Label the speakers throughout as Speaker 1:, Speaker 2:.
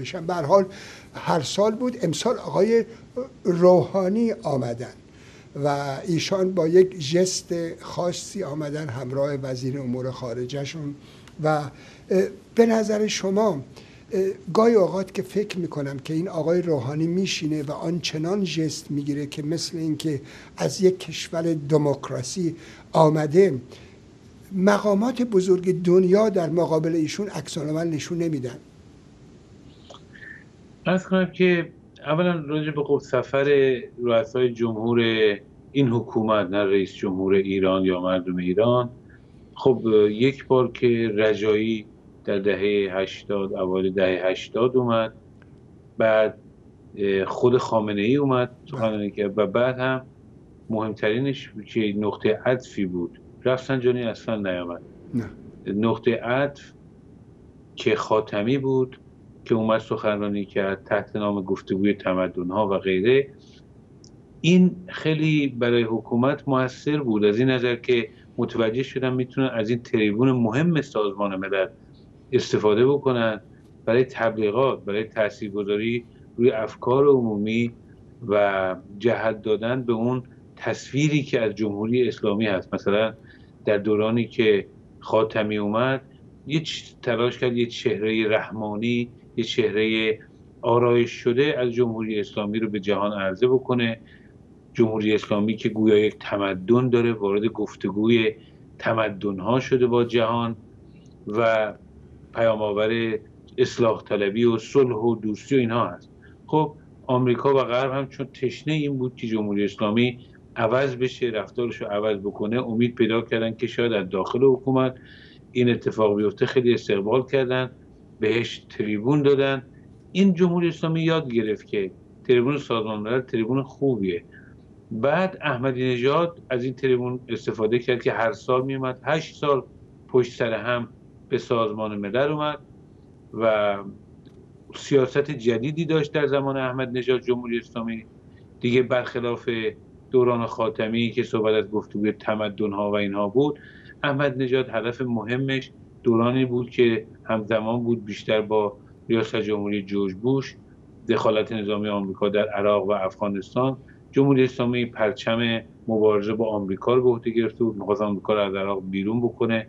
Speaker 1: بشن. به حال هر سال بود. امسال آقای روحانی آمدن و ایشان با یک جست خاصی آمدن همراه وزیر امور خارجشون و به نظر شما گاهی اوقات که فکر می‌کنم که این آقای روحانی میشینه و آنچنان جست می‌گیره که مثل اینکه از یک کشور دموکراسی آمده مقامات بزرگ دنیا در مقابل ایشون عکس نشون نمیدن.
Speaker 2: از کنم که اولا راجع به خب سفر رؤسای جمهور این حکومت نه رئیس جمهور ایران یا مردم ایران خب یک بار که رجایی در دهه 80 اوایل دهه 80 اومد بعد خود خامنه ای اومد کرد و بعد هم مهمترینش که نقطه عطفی بود رفسنجانی اصلا نیامد نه. نقطه عطف که خاتمی بود که اومد سخنرانی کرد تحت نام گفتگوی تمدن ها و غیره. این خیلی برای حکومت موثر بود. از این نظر که متوجه شدن می‌تونن از این تریبون مهم سازمان ملل استفاده بکنن برای تبلیغات برای تاثیرگذاری روی افکار عمومی و جهت دادن به اون تصویری که از جمهوری اسلامی هست. مثلا در دورانی که خاتمی اومد یه تلاش کرد یه چهره رحمانی یه چهره آرایش شده از جمهوری اسلامی رو به جهان عرضه بکنه. جمهوری اسلامی که گویا یک تمدن داره وارد گفتگوی تمدن ها شده با جهان و پیام آور اصلاح طلبی و صلح و دوستی و اینها هست. خب آمریکا و غرب هم چون تشنه این بود که جمهوری اسلامی عوض بشه رفتارش رو عوض بکنه امید پیدا کردن که شاید از داخل حکومت این اتفاق بیفته خیلی استقبال کردن. بهش تریبون دادن. این جمهوری اسلامی یاد گرفت که تریبون سازمان ملل تریبون خوبیه. بعد احمدی نژاد از این تریبون استفاده کرد که هر سال میومد هشت سال پشت سر هم به سازمان ملل اومد و سیاست جدیدی داشت در زمان احمد نژاد جمهوری اسلامی. دیگه برخلاف دوران خاتمی که صحبت از گفتگوی تمدن ها و اینها بود احمد نژاد هدف مهمش دورانی بود که همزمان بود بیشتر با ریاست جمهوری جورج بوش دخالت نظامی آمریکا در عراق و افغانستان. جمهوری اسلامی پرچم مبارزه با آمریکا رو به عهده گرفته بود. می‌خواست آمریکا رو از عراق بیرون بکنه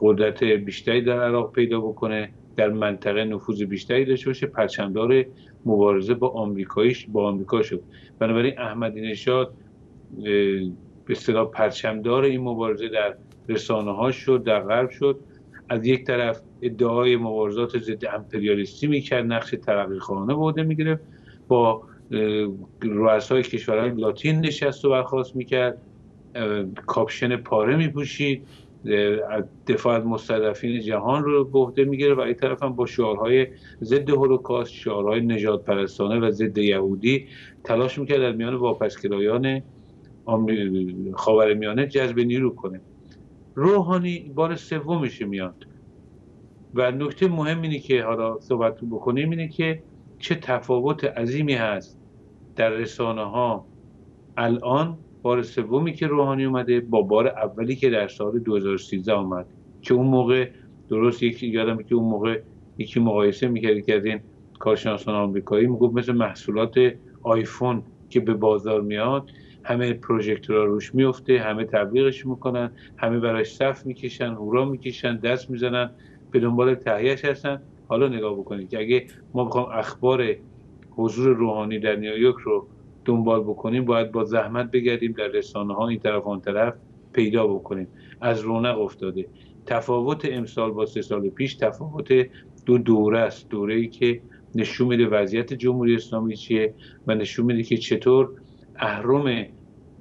Speaker 2: قدرت بیشتری در عراق پیدا بکنه در منطقه نفوذ بیشتری داشته باشه. پرچمدار مبارزه با آمریکاییش با آمریکا شد. بنابراین احمدی نژاد به اصطلاح پرچمدار این مبارزه در رسانه ها شد در غرب شد. از یک طرف ادعای مبارزات ضد امپریالیستی می‌کرد نقش ترقی خانه بوده می‌گرفت با رؤسای کشورهای لاتین نشست و برخواست می‌کرد کاپشن پاره میپوشید دفاع از مستضعفین جهان رو به عهده می‌گیره و این طرف هم با شعارهای ضد هولوکاست شعارهای نجات پرستانه و ضد یهودی تلاش می‌کرد در میان واپسگرایان خاورمیانه جذب نیرو کنه. روحانی بار سومش میاد. و نکته مهم اینه که حالا صحبت بکنیم اینه که چه تفاوت عظیمی هست در رسانه ها الان بار سومی که روحانی اومده با بار اولی که در سال 2013 اومد که اون موقع درست یکی یادم که اون موقع یکی مقایسه می‌کردی که از این کارشناسان آمریکایی می‌گفت مثل محصولات آیفون که به بازار میاد همه پروژکتورها روش میفته همه تبلیغش می‌کنن همه براش صف می‌کشن هورا می‌کشن دست می‌زنن به دنبال تهیهش هستن. حالا نگاه بکنید که اگه ما بخوام اخبار حضور روحانی در نیویورک رو دنبال بکنیم باید با زحمت بگردیم در رسانه ها این طرف آن طرف پیدا بکنیم. از رونق افتاده. تفاوت امسال با سه سال پیش تفاوت دو دوره است. دوره ای که نشون میده وضعیت جمهوری اسلامی چیه و نشون میده که چطور اهرم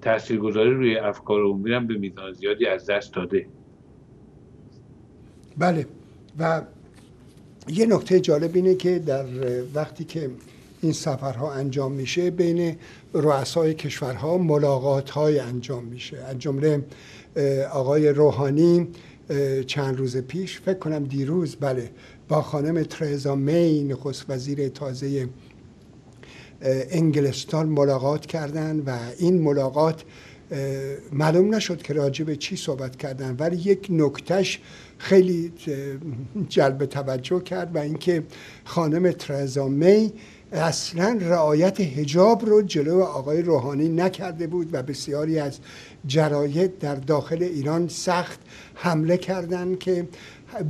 Speaker 2: تاثیرگذاری روی افکار عمومی به میزان زیادی از دست داده.
Speaker 1: بله. و یه نکته جالب اینه که در وقتی که این سفرها انجام میشه بین رؤسای کشورها ملاقات های انجام میشه. از جمله آقای روحانی چند روز پیش فکر کنم دیروز بله با خانم ترزا می نخست وزیر تازه انگلستان ملاقات کردن و این ملاقات معلوم نشد که راجع به چی صحبت کردن ولی یک نکتش خیلی جلب توجه کرد و اینکه خانم ترزا می اصلا رعایت هجاب رو جلو آقای روحانی نکرده بود و بسیاری از جراید در داخل ایران سخت حمله کردند که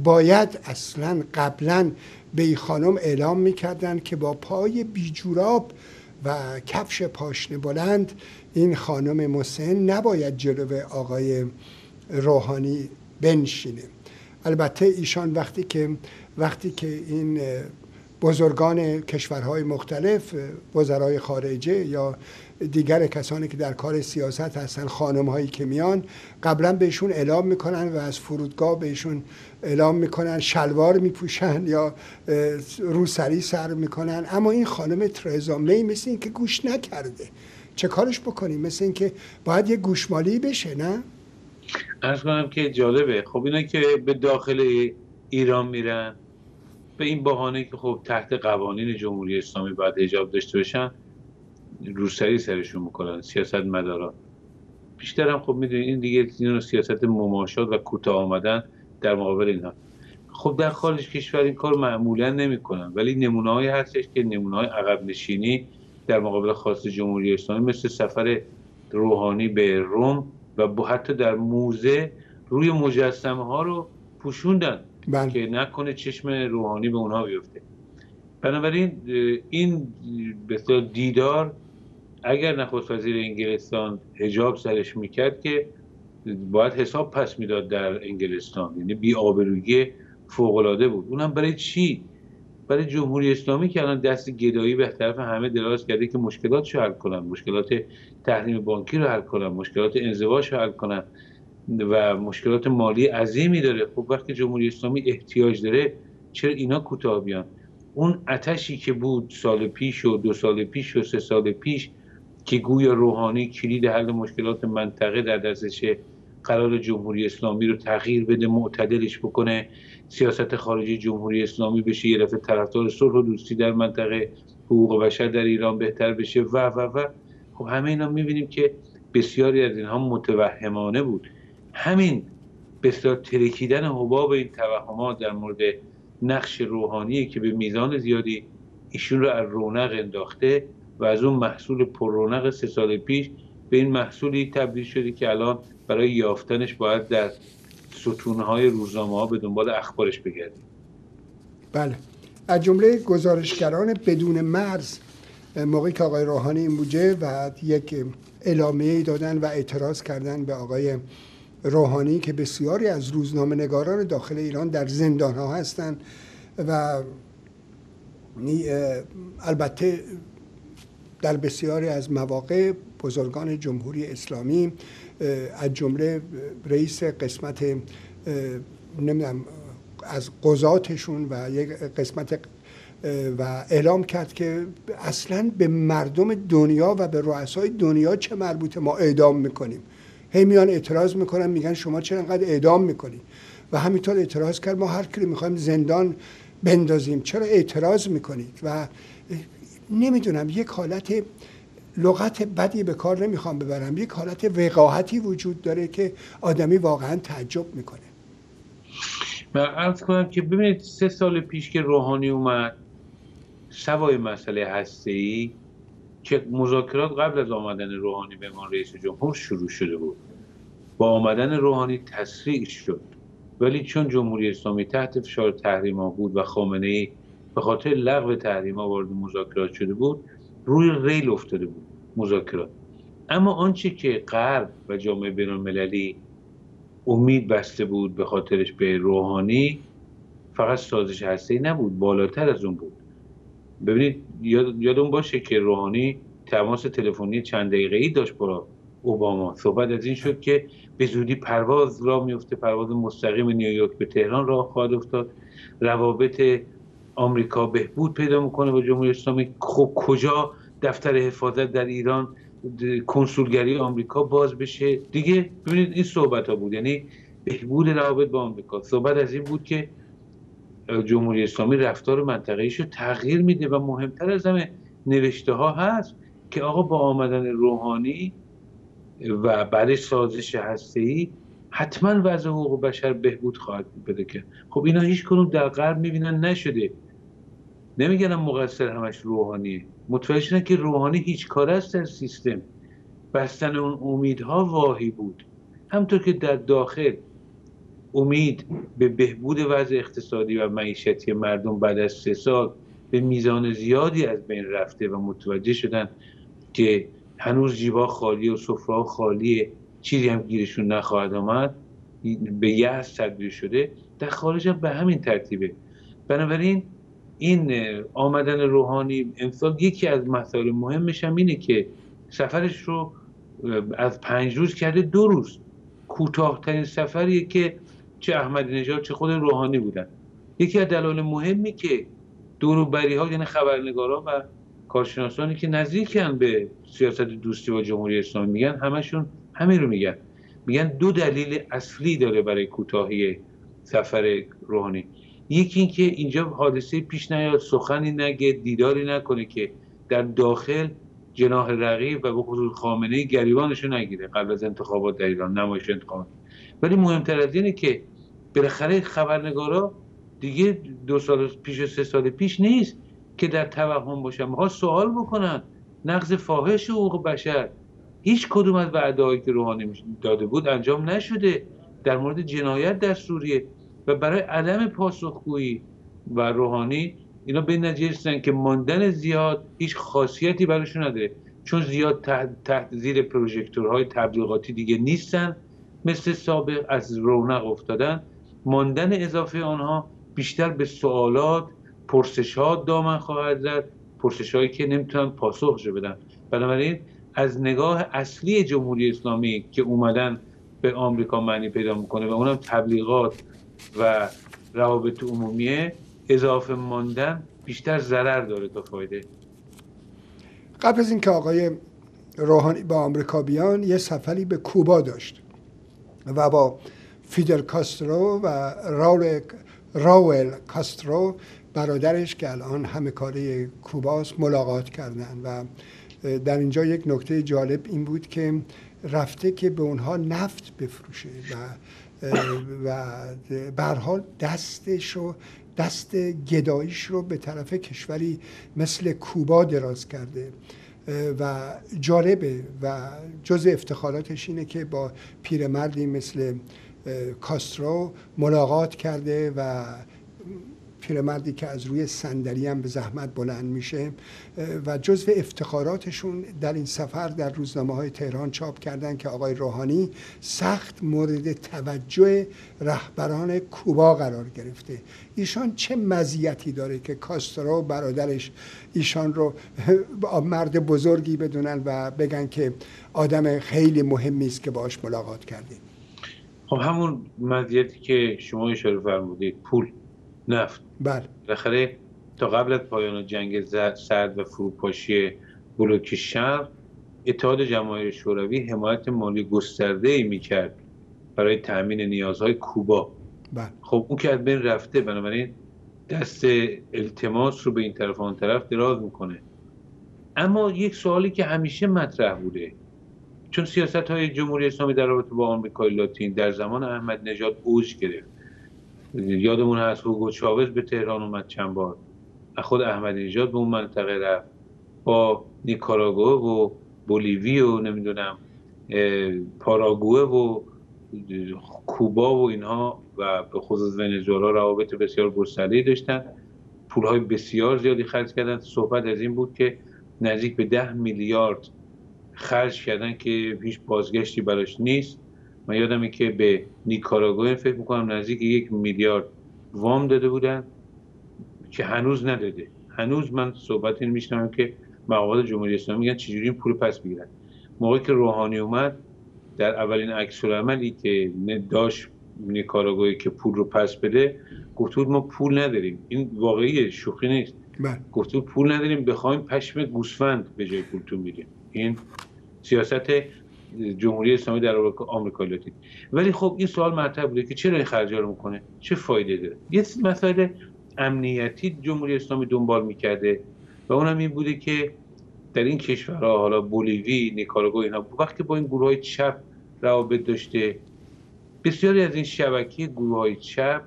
Speaker 1: باید اصلا قبلا به این خانم اعلام می‌کردن که با پای بیجوراب و کفش پاشنه بلند این خانم مسن نباید جلو آقای روحانی بنشینه. البته ایشان وقتی که وقتی که این بزرگان کشورهای مختلف وزرای خارجه یا دیگر کسانی که در کار سیاست هستن خانم هایی که میان قبلا بهشون اعلام می‌کنن و از فرودگاه بهشون اعلام می‌کنن شلوار میپوشن یا روسری سر می‌کنن. اما این خانم ترزا می مثل این که گوش نکرده. چه کارش بکنیم؟ مثل این که باید یه گوشمالی بشه نه؟
Speaker 2: ارز کنم که جالبه. خب اینا که به داخل ایران میرن به این بهانه که خب تحت قوانین جمهوری اسلامی باید حجاب داشته باشن روسری سرشون می‌کنن سیاست مدارا. بیشتر هم خب می‌دونید این دیگه این سیاست مماشات و کوتاه آمدن در مقابل اینها. خب در خارج کشور این کار معمولا نمی‌کنن ولی نمونه های هستش که نمونه های عقب نشینی در مقابل خواست جمهوری اسلامی مثل سفر روحانی به روم و حتی در موزه روی مجسمه ها رو پوشوندن بله. که نکنه چشم روحانی به اونها بیفته. بنابراین این بسیار دیدار اگر نخست وزیر انگلستان هجاب سرش می‌کرد که باید حساب پس می‌داد در انگلستان. یعنی بی آبرویی فوق بود. اونم برای چی؟ برای جمهوری اسلامی که الان دست گدایی به طرف همه دراز کرده که مشکلات رو حل کنن مشکلات تحریم بانکی رو حل کنن مشکلات انزواج رو حل کنن و مشکلات مالی عظیمی داره. خب وقتی جمهوری اسلامی احتیاج داره چرا اینا کوتاه بیان؟ اون اتشی که بود سال پیش و دو سال پیش و سه سال پیش که گویا روحانی کلید حل مشکلات منطقه در دستشه قرار جمهوری اسلامی رو تغییر بده معتدلش بکنه سیاست خارجی جمهوری اسلامی بشه یه دفعه طرفدار صلح و دوستی در منطقه حقوق بشر در ایران بهتر بشه و و و. خب همه اینا می‌بینیم که بسیاری از اینها متوهمانه بود. همین بسیار ترکیدن حباب این توهمات در مورد نقش روحانی که به میزان زیادی ایشون رو از رونق انداخته و از اون محصول پر رونق سه سال پیش به این محصولی تبدیل شده که الان برای یافتنش باید در ستونهای روزنامه ها به دنبال اخبارش بگردیم
Speaker 1: بله. از جمله گزارشگران بدون مرز موقعی که آقای روحانی این بوجه و یک اعلامیه دادن و اعتراض کردن به آقای روحانی که بسیاری از روزنامه نگاران داخل ایران در زندان ها هستند و البته در بسیاری از مواقع بزرگان جمهوری اسلامی از جمله رئیس قسمت نمی‌دونم از قضاتشون و یک قسمت و اعلام کرد که اصلا به مردم دنیا و به رؤسای دنیا چه مربوطه ما اعدام می‌کنیم. هی میان اعتراض می‌کنن میگن شما چرا انقدر اعدام می‌کنید و همینطور اعتراض کرد ما هر کی می‌خوایم زندان بندازیم. چرا اعتراض می‌کنید؟ و نمی‌دونم یک حالت لغت بدی به کار نمی‌خوام ببرم. یک حالت وقاحتی وجود داره که آدمی واقعا تعجب می‌کنه.
Speaker 2: من عرض کنم که ببینید سه سال پیش که روحانی اومد سوای مسئله هسته ای که مذاکرات قبل از آمدن روحانی به عنوان رئیس جمهور شروع شده بود. با آمدن روحانی تسریع شد. ولی چون جمهوری اسلامی تحت فشار تحریما بود و خامنه ای به خاطر لغو تحریما وارد مذاکرات شده بود روی ریل افتاده بود مذاکرات. اما آنچه که غرب و جامعه بین المللی امید بسته بود به خاطرش به روحانی فقط سازش هسته نبود بالاتر از اون بود. ببینید یاد یادون باشه که روحانی تماس تلفنی چند دقیقه ای داشت با اوباما. صحبت از این شد که به زودی پرواز را میفته پرواز مستقیم نیویورک به تهران راه خواهد افتاد. روابط آمریکا بهبود پیدا می‌کنه با جمهوری اسلامی خب کجا دفتر حفاظت در ایران کنسولگری آمریکا باز بشه؟ دیگه ببینید این صحبت ها بود یعنی بهبود روابط با آمریکا. صحبت از این بود که جمهوری اسلامی رفتار منطقه رو تغییر میده و مهمتر از همه نوشته ها هست که آقا با آمدن روحانی و برای سازش ای حتما وضع حقوق بشر بهبود خواهد بده که. خب اینا هیچ کنون در غرب می‌بینن نشده. نمیگنم مقصر همش روحانیه. متوجه شدن که روحانی هیچ کار است در سیستم. بستن اون امیدها واهی بود. همطور که در داخل امید به بهبود وضع اقتصادی و معیشتی مردم بعد از سه سال به میزان زیادی از بین رفته و متوجه شدن که هنوز جیبا خالی و سفره خالیه چیزی هم گیرشون نخواهد آمد به یأس تبدیل شده. در خارج هم به همین ترتیبه. بنابراین این آمدن روحانی امسال یکی از مسائل مهمش هم اینه که سفرش رو از پنج روز کرده دو روز. کوتاهترین سفریه که چه احمدی نژاد چه خود روحانی بودن. یکی از دلایل مهمی که دوروبری ها یعنی خبرنگارا و کارشناسانی که نزدیکن به سیاست دوستی با جمهوری اسلامی میگن همشون همین رو میگن. میگن دو دلیل اصلی داره برای کوتاهی سفر روحانی. یکی اینکه اینجا حادثه پیش نیاد سخنی نگه دیداری نکنه که در داخل جناح رقیب و به خصوص خامنه گریبانشو نگیره قبل از انتخابات در ایران نمایش انتخابات. ولی مهمتر از اینه که بالاخره خبرنگارا دیگه دو سال پیش و سه سال پیش نیست که در توهم باشن. می‌خواد سوال بکنن. نقض فاحش حقوق بشر. هیچ کدوم از وعده‌هایی که روحانی داده بود انجام نشده. در مورد جنایت در سوریه و برای عدم پاسخگویی و روحانی اینا به نتیجه که ماندن زیاد هیچ خاصیتی براشون نداره. چون زیاد تحت, تحت زیر پروژکتورهای تبلیغاتی دیگه نیستن. مثل سابق از رونق افتادن. ماندن اضافه آنها بیشتر به سوالات پرسش ها دامن خواهد زد. پرسش هایی که نمی‌تونن پاسخ بدن. بنابراین از نگاه اصلی جمهوری اسلامی که اومدن به آمریکا معنی پیدا می‌کنه و اونم تبلیغات و روابط عمومیه اضافه ماندن بیشتر ضرر داره تا فایده.
Speaker 1: قبل از اینکه آقای روحانی با آمریکا بیان یه سفری به کوبا داشت و با فیدل کاسترو و راول, راول کاسترو برادرش که الان همه کاره کوباست ملاقات کردن و در اینجا یک نکته جالب این بود که رفته که به اونها نفت بفروشه و و به حال دستش رو دست گداییش رو به طرف کشوری مثل کوبا دراز کرده. و جالبه و جز افتخاراتش اینه که با پیرمردی مثل کاسترو ملاقات کرده و پیرمردی که از روی صندلی هم به زحمت بلند میشه و جزو افتخاراتشون در این سفر در روزنامه های تهران چاپ کردن که آقای روحانی سخت مورد توجه رهبران کوبا قرار گرفته. ایشان چه مزیتی داره که کاسترو برادرش ایشان رو مرد بزرگی بدونن و بگن که آدم خیلی مهمی است که باش ملاقات کردیم
Speaker 2: خب همون مزیتی که شما اشاره فرمودید پول نفت.
Speaker 1: بله.
Speaker 2: بالاخره تا قبل از پایان جنگ سرد و فروپاشی بلوک شرق اتحاد جماهیر شوروی حمایت مالی گسترده ای می‌کرد برای تامین نیازهای کوبا.
Speaker 1: بله.
Speaker 2: خب اون که از بین رفته بنابراین دست التماس رو به این طرف آن طرف دراز می‌کنه. اما یک سوالی که همیشه مطرح بوده چون سیاست های جمهوری اسلامی در رابطه با آمریکای لاتین در زمان احمد نژاد اوج گرفت. یادمون هست هوگو چاوز به تهران اومد چند بار. خود احمد نژاد به اون منطقه رفت. با نیکاراگوه و بولیوی و نمی‌دونم پاراگوه و کوبا و اینها و به خصوص ونزوئلا روابط بسیار گسترده داشتن. پولهای بسیار زیادی خرج کردن. صحبت از این بود که نزدیک به ده میلیارد خرج کردن که هیچ بازگشتی براش نیست. من یادمه که به نیکاراگوه فکر می‌کنم نزدیک یک میلیارد وام داده بودن که هنوز نداده. هنوز من صحبت این میشنم که مقامات جمهوری اسلامی میگن چجوری این پول پس بگیرن موقعی که روحانی اومد در اولین عکس عملی که داشت نیکاراگوی که پول رو پس بده گفت ما پول نداریم. این واقعی شوخی نیست.
Speaker 1: بله.
Speaker 2: گفت پول نداریم بخوایم پشم گوسفند به جای پولتون میدیم. این سیاست جمهوری اسلامی در آمریکا لاتین ولی خب این سوال مطرح بوده که چرا این خرجا رو می‌کنه؟ چه فایده داره؟ یه مسائل امنیتی جمهوری اسلامی دنبال می‌کرده و اونم این بوده که در این کشورها حالا بولیوی نیکاراگو اینا وقتی با این گروه های چپ روابط داشته بسیاری از این شبکه گروه های چپ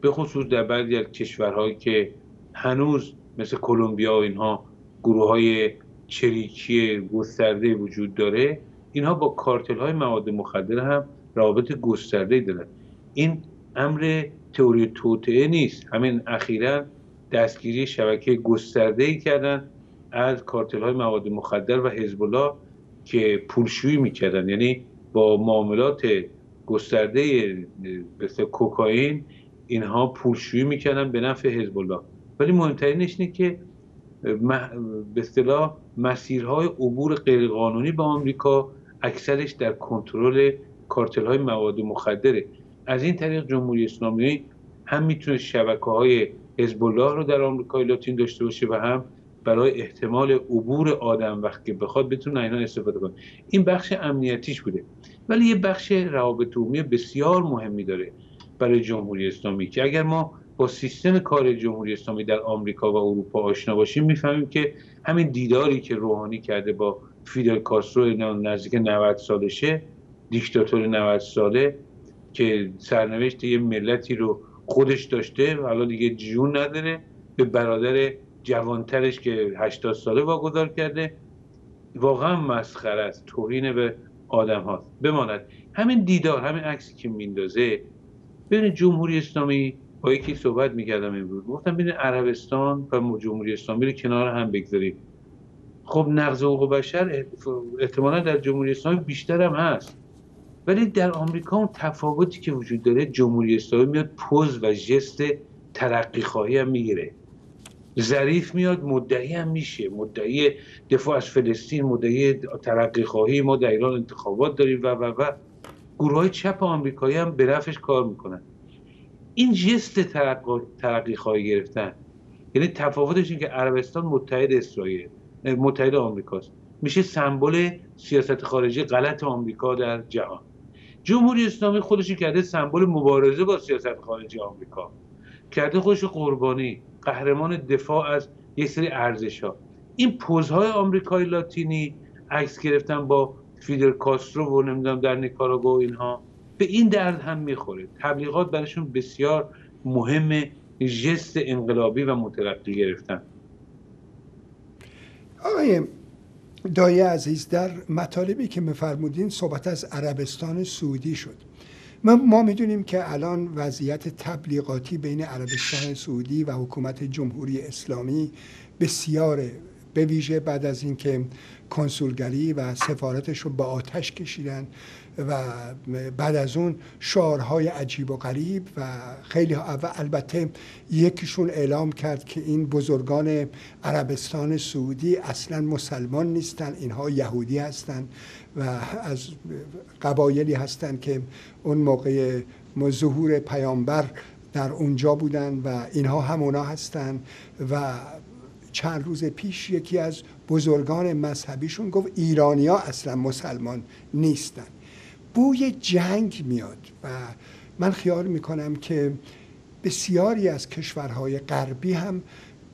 Speaker 2: به خصوص در بعضی از کشورهایی که هنوز مثل کلمبیا و اینها گروه های چریکی گسترده وجود داره اینها با کارتل های مواد مخدر هم روابط گسترده دارن این امر تئوری توطعه نیست. همین اخیرا دستگیری شبکه گسترده ای کردن از کارتل های مواد مخدر و حزب الله که پولشویی می‌کردن. یعنی با معاملات گسترده مثل کوکائین اینها پولشویی می‌کردن به نفع حزب الله ولی مهمترینش اینه که به اصطلاح مسیرهای عبور غیرقانونی به آمریکا اکثرش در کنترل کارتل های مواد مخدره. از این طریق جمهوری اسلامی هم می‌تونه شبکه های حزب الله رو در آمریکای لاتین داشته باشه و هم برای احتمال عبور آدم وقتی بخواد بتونه اینا استفاده کنه. این بخش امنیتیش بوده. ولی یه بخش روابط عمومی بسیار مهمی داره برای جمهوری اسلامی که اگر ما با سیستم کار جمهوری اسلامی در آمریکا و اروپا آشنا باشیم می‌فهمیم که همین دیداری که روحانی کرده با فیدل کاسترو نزدیک 90 سالشه دیکتاتور 90 ساله که سرنوشت یه ملتی رو خودش داشته حالا دیگه جون نداره به برادر جوانترش که 80 ساله واگذار کرده. واقعا مسخره است توهین به آدم ها بماند. همین دیدار همین عکسی که میندازه ببینید جمهوری اسلامی با یکی صحبت می‌کردم امروز. گفتم ببین عربستان و جمهوری اسلامی رو کنار هم بگذارید خب نقض حقوق بشر احتمالا در جمهوری اسلامی بیشتر هم هست. ولی در آمریکا اون تفاوتی که وجود داره جمهوری اسلامی میاد پوز و ژست ترقی خواهی هم می‌گیره. ظریف میاد مدعی هم میشه. مدعی دفاع از فلسطین مدعی ترقی خواهی ما در ایران انتخابات داریم و و و. گروه های چپ آمریکایی هم به رفش کار می‌کنن. این جست ترقی خواهی گرفتن. یعنی تفاوتش این که عربستان متحد اسرائیل. متحد آمریکاست. میشه سمبل سیاست خارجی غلط آمریکا در جهان. جمهوری اسلامی خودش کرده سمبل مبارزه با سیاست خارجی آمریکا. کرده خودش قربانی قهرمان دفاع از یک سری ارزش ها این پوزهای آمریکای لاتینی عکس گرفتن با فیدل کاسترو و نمی‌دونم در نیکاراگو اینها به این درد هم می‌خوره. تبلیغات براشون بسیار مهم جست انقلابی و مترقی گرفتن.
Speaker 1: آقای دایه عزیز در مطالبی که میفرمودین صحبت از عربستان سعودی شد. ما, می‌دونیم که الان وضعیت تبلیغاتی بین عربستان سعودی و حکومت جمهوری اسلامی بسیاره به ویژه بعد از اینکه کنسولگری و سفارتش رو به آتش کشیدن و بعد از اون شعارهای عجیب و غریب و خیلی و البته یکیشون اعلام کرد که این بزرگان عربستان سعودی اصلا مسلمان نیستن اینها یهودی هستن و از قبایلی هستند که اون موقع ظهور پیامبر در اونجا بودن و اینها همونا هستند و چند روز پیش یکی از بزرگان مذهبیشون گفت ایرانیا اصلا مسلمان نیستن. بوی جنگ میاد و من خیال می‌کنم که بسیاری از کشورهای غربی هم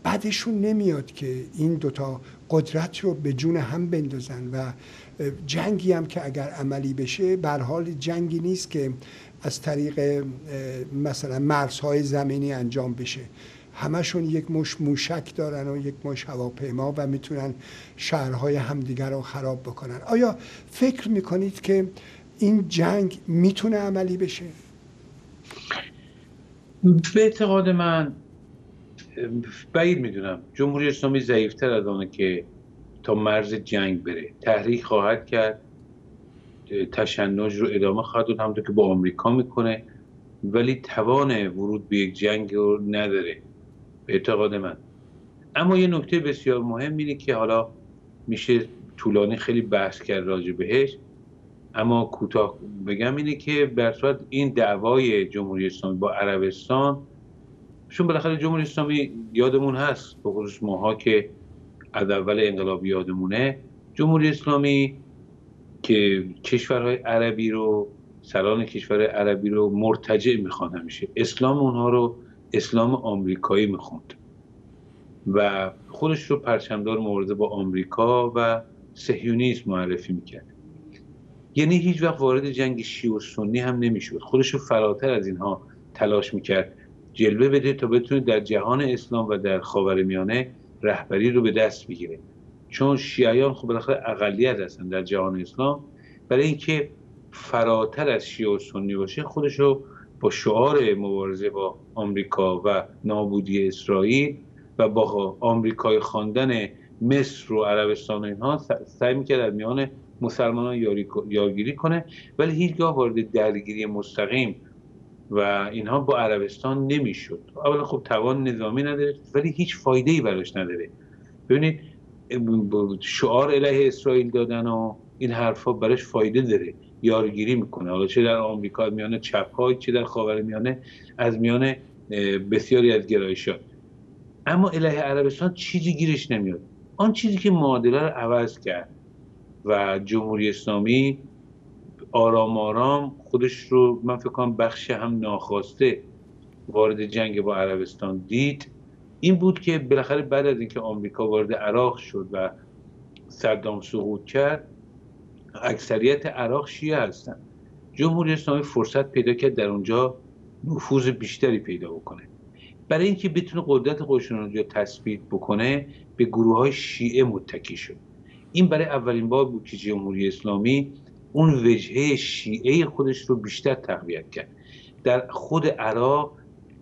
Speaker 1: بعدشون نمیاد که این دوتا قدرت رو به جون هم بندازن و جنگی هم که اگر عملی بشه بر حال جنگی نیست که از طریق مثلا مرزهای زمینی انجام بشه. همشون یک مش موشک دارن و یک مش هواپیما و می‌تونن شهرهای همدیگر رو خراب بکنن. آیا فکر می‌کنید که این جنگ می‌تونه عملی بشه؟
Speaker 2: به اعتقاد من بعید می‌دونم. جمهوری اسلامی ضعیفتر از آنه که تا مرز جنگ بره. تحریک خواهد کرد. تشنج رو ادامه خواهد داد. همونطور که با آمریکا می‌کنه. ولی توان ورود به یک جنگ رو نداره. اعتقاد من. اما یه نکته بسیار مهم اینه که حالا میشه طولانی خیلی بحث کرد راجع بهش. اما کوتاه بگم اینه که بر صورت این دعوای جمهوری اسلامی با عربستان چون بالاخره جمهوری اسلامی یادمون هست به خصوص ماها که از اول انقلاب یادمونه جمهوری اسلامی که کشورهای عربی رو سران کشور عربی رو مرتجع می‌خوان همیشه. اسلام اونها رو اسلام آمریکایی می‌خوند و خودش رو پرچمدار مبارزه با آمریکا و سهیونیسم معرفی می‌کرد. یعنی هیچ وقت وارد جنگ شیعه و سنی هم نمی‌شد. خودش رو فراتر از اینها تلاش می‌کرد. جلوه بده تا بتونه در جهان اسلام و در خاورمیانه رهبری رو به دست بگیره. چون شیعیان خب بالاخره اقلیت هستن در جهان اسلام. برای اینکه فراتر از شیعه و سنی باشه خودش رو با شعار مبارزه با آمریکا و نابودی اسرائیل و با آمریکای خواندن مصر و عربستان و اینها سعی می‌کرد در میان مسلمانان یارگیری کنه ولی هیچگاه وارد درگیری مستقیم و اینها با عربستان نمی‌شد. اولا خب توان نظامی نداره ولی هیچ فایده ای براش نداره. ببینید شعار علیه اسرائیل دادن و این حرفا براش فایده داره. یارگیری می‌کنه. حالا چه در آمریکا میانه چپ های چه در خاور میانه از میانه بسیاری از گرایشات اما علیه عربستان چیزی گیرش نمیاد آن چیزی که معادله رو عوض کرد و جمهوری اسلامی آرام آرام خودش رو من فکر کنم بخش هم ناخواسته وارد جنگ با عربستان دید. این بود که بالاخره بعد از اینکه آمریکا وارد عراق شد و صدام سقوط کرد اکثریت عراق شیعه هستن. جمهوری اسلامی فرصت پیدا کرد در اونجا نفوذ بیشتری پیدا بکنه. برای اینکه بتونه قدرت خودشون اونجا تثبیت بکنه به گروه های شیعه متکی شد. این برای اولین بار بود که جمهوری اسلامی اون وجهه شیعه خودش رو بیشتر تقویت کرد. در خود عراق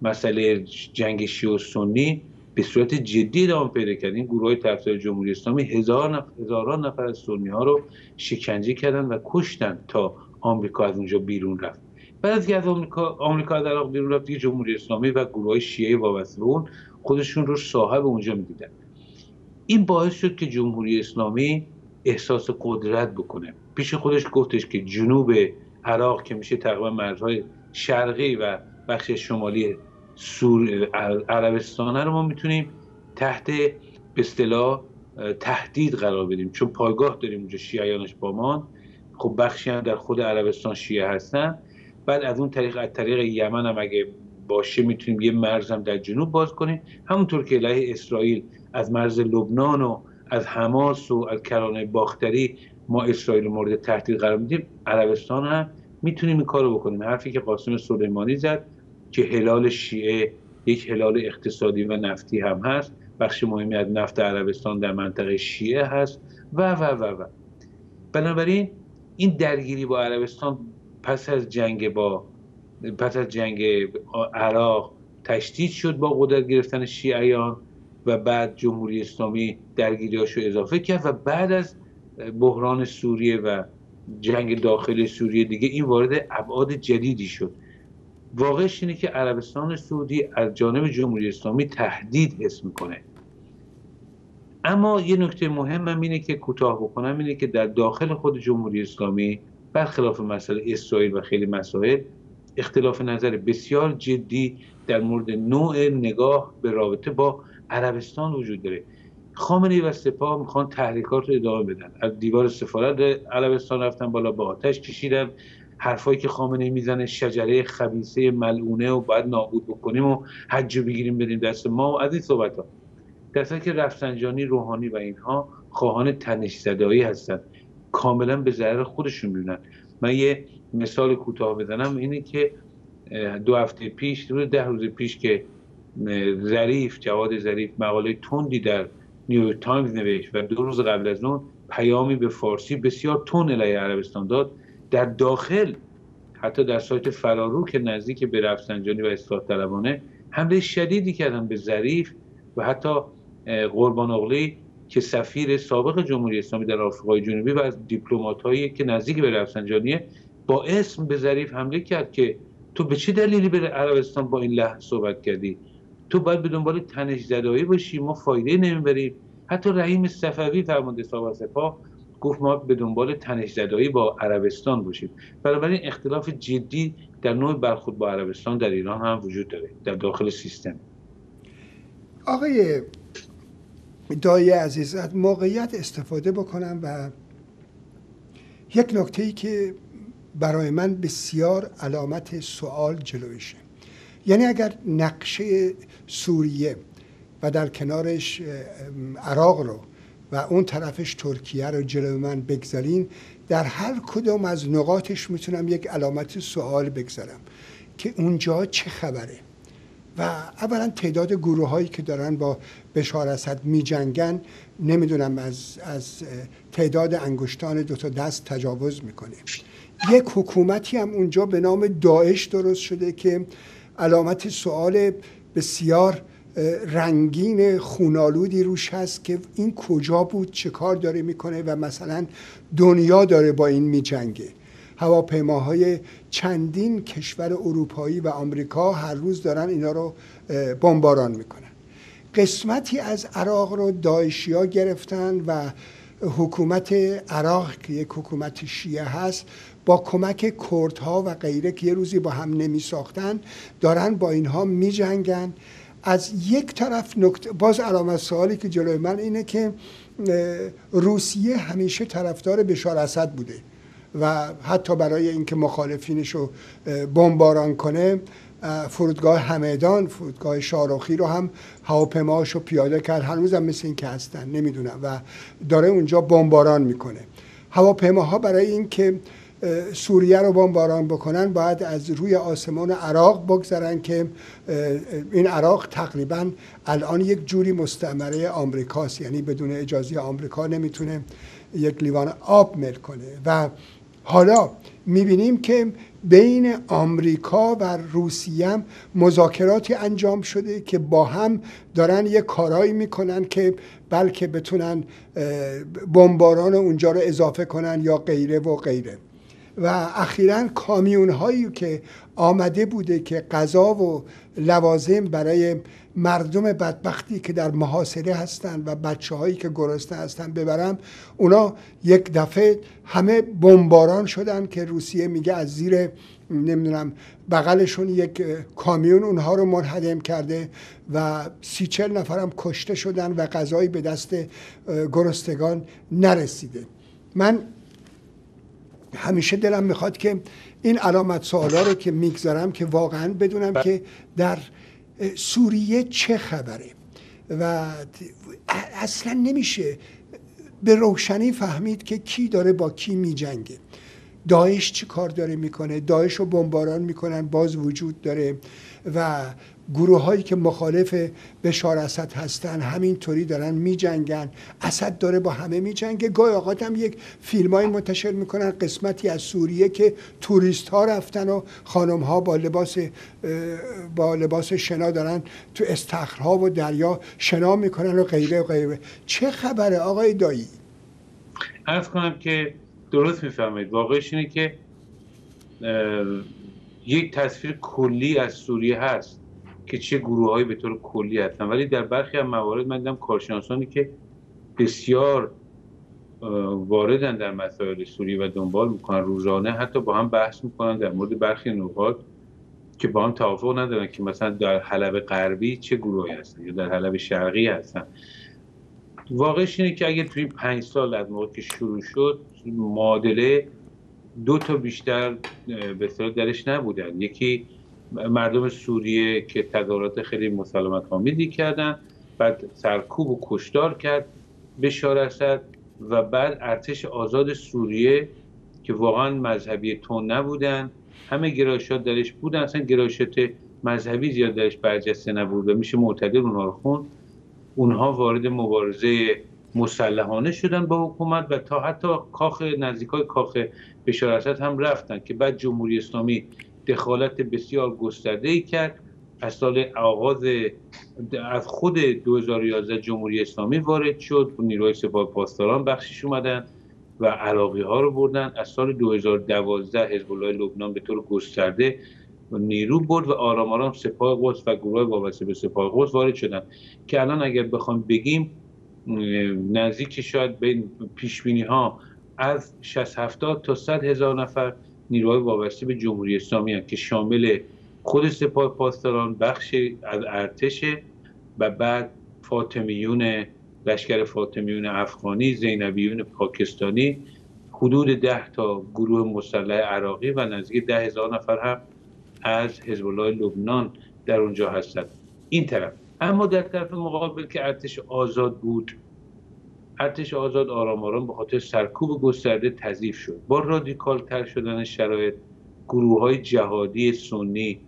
Speaker 2: مسئله جنگ شیعه و سنی به صورت جدی ادامه پیدا کرد. این گروه های طرفدار جمهوری اسلامی هزار نفر، هزاران نفر از سنی ها رو شکنجه کردن و کشتن تا آمریکا از اونجا بیرون رفت. بعد از از آمریکا آمریکا از عراق بیرون رفت جمهوری اسلامی و گروه های شیعه وابسته به اون خودشون رو صاحب اونجا می‌دیدن. این باعث شد که جمهوری اسلامی احساس قدرت بکنه. پیش خودش گفتش که جنوب عراق که میشه تقریبا مرزهای شرقی و بخش شمالی سور عربستان رو ما می‌تونیم تحت به اصطلاح تهدید قرار بدیم. چون پایگاه داریم اونجا شیعیانش با ما. خب بخشی هم در خود عربستان شیعه هستن. بعد از اون طریق از طریق یمن هم اگه باشه می‌تونیم یه مرز هم در جنوب باز کنیم. همونطور که علیه اسرائیل از مرز لبنان و از حماس و از کرانه باختری ما اسرائیل مورد تهدید قرار میدیم عربستان هم می‌تونیم این کارو بکنیم. حرفی که قاسم سلیمانی زد که هلال شیعه یک هلال اقتصادی و نفتی هم هست. بخش مهمی از نفت عربستان در منطقه شیعه هست. و و و و. بنابراین این درگیری با عربستان پس از جنگ با پس از جنگ عراق تشدید شد با قدرت گرفتن شیعیان و بعد جمهوری اسلامی درگیریاشو اضافه کرد و بعد از بحران سوریه و جنگ داخل سوریه دیگه این وارد ابعاد جدیدی شد. واقعش اینه که عربستان سعودی از جانب جمهوری اسلامی تهدید حس می‌کنه. اما یه نکته مهم هم اینه که کوتاه بکنم اینه که در داخل خود جمهوری اسلامی برخلاف مسئله اسرائیل و خیلی مسائل اختلاف نظر بسیار جدی در مورد نوع نگاه به رابطه با عربستان وجود داره. خامنه و سپاه می‌خوان تحریکات رو ادامه بدن. از دیوار سفارت عربستان رفتن بالا با آتش کشیدن. حرفایی که خامنه می‌زنه شجره خبیسه ملعونه و باید نابود بکنیم و حج بگیریم بدیم دست ما و از این صحبت ها. که رفسنجانی روحانی و اینها خواهان تنش زدایی هستن. کاملا به ضرر خودشون می‌بینن. من یه مثال کوتاه بزنم. اینه که دو هفته پیش دو ده روز پیش که ظریف جواد ظریف مقاله تندی در نیویورک تایمز نوشت و دو روز قبل از اون پیامی به فارسی بسیار تند علیه عربستان داد. در داخل حتی در سایت فرارو که نزدیک به رفسنجانی و اصلاح طلبانه حمله شدیدی کردن به ظریف و حتی قربان اغلی که سفیر سابق جمهوری اسلامی در آفریقای جنوبی و از دیپلمات‌هایی که نزدیک به رفسنجانیه با اسم به ظریف حمله کرد که تو به چه دلیلی به عربستان با این لحظه صحبت کردی؟ تو باید به دنبال تنش زدایی باشی ما فایده نمی‌بریم. حتی رحیم صفوی فرمانده سپاه گفت ما به دنبال تنش زدایی با عربستان باشیم. بنابراین اختلاف جدی در نوع برخورد با عربستان در ایران هم وجود داره در داخل سیستم.
Speaker 1: آقای دایی عزیز از موقعیت استفاده بکنم و یک نکته ای که برای من بسیار علامت سوال جلویشه. یعنی اگر نقشه سوریه و در کنارش عراق رو و اون طرفش ترکیه رو جلو من بگذارین در هر کدوم از نقاطش می‌تونم یک علامت سوال بگذارم که اونجا چه خبره. و اولا تعداد گروه هایی که دارن با بشار اسد می جنگن نمی‌دونم از, از تعداد انگشتان دو تا دست تجاوز می‌کنه. یک حکومتی هم اونجا به نام داعش درست شده که علامت سوال بسیار رنگین خونالودی روش هست که این کجا بود چه کار داره می‌کنه و مثلا دنیا داره با این میجنگه. هواپیماهای چندین کشور اروپایی و آمریکا هر روز دارن اینا رو بمباران می‌کنن. قسمتی از عراق رو داعشیا گرفتن و حکومت عراق که یک حکومت شیعه هست با کمک کردها و غیره که یه روزی با هم نمی ساختن دارن با اینها می جنگن از یک طرف نکته باز علامت سوالی که جلوی من اینه که روسیه همیشه طرفدار بشار اسد بوده و حتی برای اینکه مخالفینش رو بمباران کنه فرودگاه همدان فرودگاه شاروخی رو هم هواپیماهاش رو پیاده کرد. هنوز هم مثل این که هستن نمی‌دونم. و داره اونجا بمباران می‌کنه. هواپیماها برای اینکه سوریه رو بمباران بکنن باید از روی آسمان عراق بگذرن که این عراق تقریبا الان یک جوری مستعمره آمریکاست یعنی بدون اجازه آمریکا نمی‌تونه یک لیوان آب مل کنه. و حالا می‌بینیم که بین آمریکا و روسیه مذاکراتی انجام شده که با هم دارن یه کارایی می‌کنن که بلکه بتونن بمباران اونجا رو اضافه کنن یا غیره و غیره. و اخیرا کامیون هایی که آمده بوده که غذا و لوازم برای مردم بدبختی که در محاصره هستند و بچه هایی که گرسنه هستند ببرم اونا یک دفعه همه بمباران شدن که روسیه میگه از زیر نمی‌دونم بغلشون یک کامیون اونها رو منهدم کرده و سی چل نفرم کشته شدن و غذایی به دست گرستگان نرسیده. من همیشه دلم می‌خواد که این علامت سوالا رو که می‌گذارم که واقعا بدونم بله. که در سوریه چه خبره. و اصلا نمیشه به روشنی فهمید که کی داره با کی میجنگه. داعش چی کار داره می‌کنه؟ داعش رو بمباران می‌کنن باز وجود داره. و گروه هایی که مخالف بشار اسد هستن همینطوری دارن میجنگن. اسد داره با همه میجنگه. گاهی اوقات هم یک فیلم های منتشر می‌کنن قسمتی از سوریه که توریست ها رفتن و خانم ها با لباس با لباس شنا دارن تو استخرها و دریا شنا می‌کنن و غیره و غیره. چه خبره آقای دایی؟
Speaker 2: ارز کنم که درست می‌فهمید واقعش اینه که یک تصویر کلی از سوریه هست. که چه گروههایی به طور کلی هستن. ولی در برخی از موارد من دیدم کارشناسانی که بسیار واردن در مسائل سوریه و دنبال می‌کنن روزانه حتی با هم بحث می‌کنن در مورد برخی نقاط که با هم توافق ندارن که مثلا در حلب غربی چه گروهی هستن یا در حلب شرقی هستن. واقعش اینه که اگه توی پنج سال از موقع که شروع شد معادله دو تا بیشتر به درش نبودن. یکی مردم سوریه که تظاهرات خیلی مسالمت آمیزی کردن بعد سرکوب و کشتار کرد بشار اسد و بعد ارتش آزاد سوریه که واقعا مذهبی تون نبودن. همه گرایشات درش بودن اصلا گرایشات مذهبی زیاد درش برجسته نبود و میشه معتدل اونها رو خون اونها وارد مبارزه مسلحانه شدن با حکومت و تا حتی کاخ نزدیکای کاخ بشار اسد هم رفتن که بعد جمهوری اسلامی دخالت بسیار گسترده ای کرد. از سال آغاز از خود 2011 جمهوری اسلامی وارد شد. نیروهای سپاه پاسداران بخشش اومدن و عراقی ها رو بردن. از سال 2012 حزب الله لبنان به طور گسترده نیرو برد و آرام آرام سپاه قدس و گروه وابسته به سپاه قدس وارد شدن. که الان اگر بخوام بگیم نزدیک شاید به پیش ها از 60 70 تا 100 هزار نفر نیروهای وابسته به جمهوری اسلامی هستند که شامل خود سپاه پاسداران بخش از ارتش و بعد فاطمیون لشکر فاطمیون افغانی زینبیون پاکستانی حدود ده تا گروه مسلح عراقی و نزدیک ده هزار نفر هم از حزب الله لبنان در اونجا هستند. این طرف. اما در طرف مقابل که ارتش آزاد بود ارتش آزاد آرام آرام به خاطر سرکوب گسترده تضیف شد. با رادیکال تر شدن شرایط گروه های جهادی سنی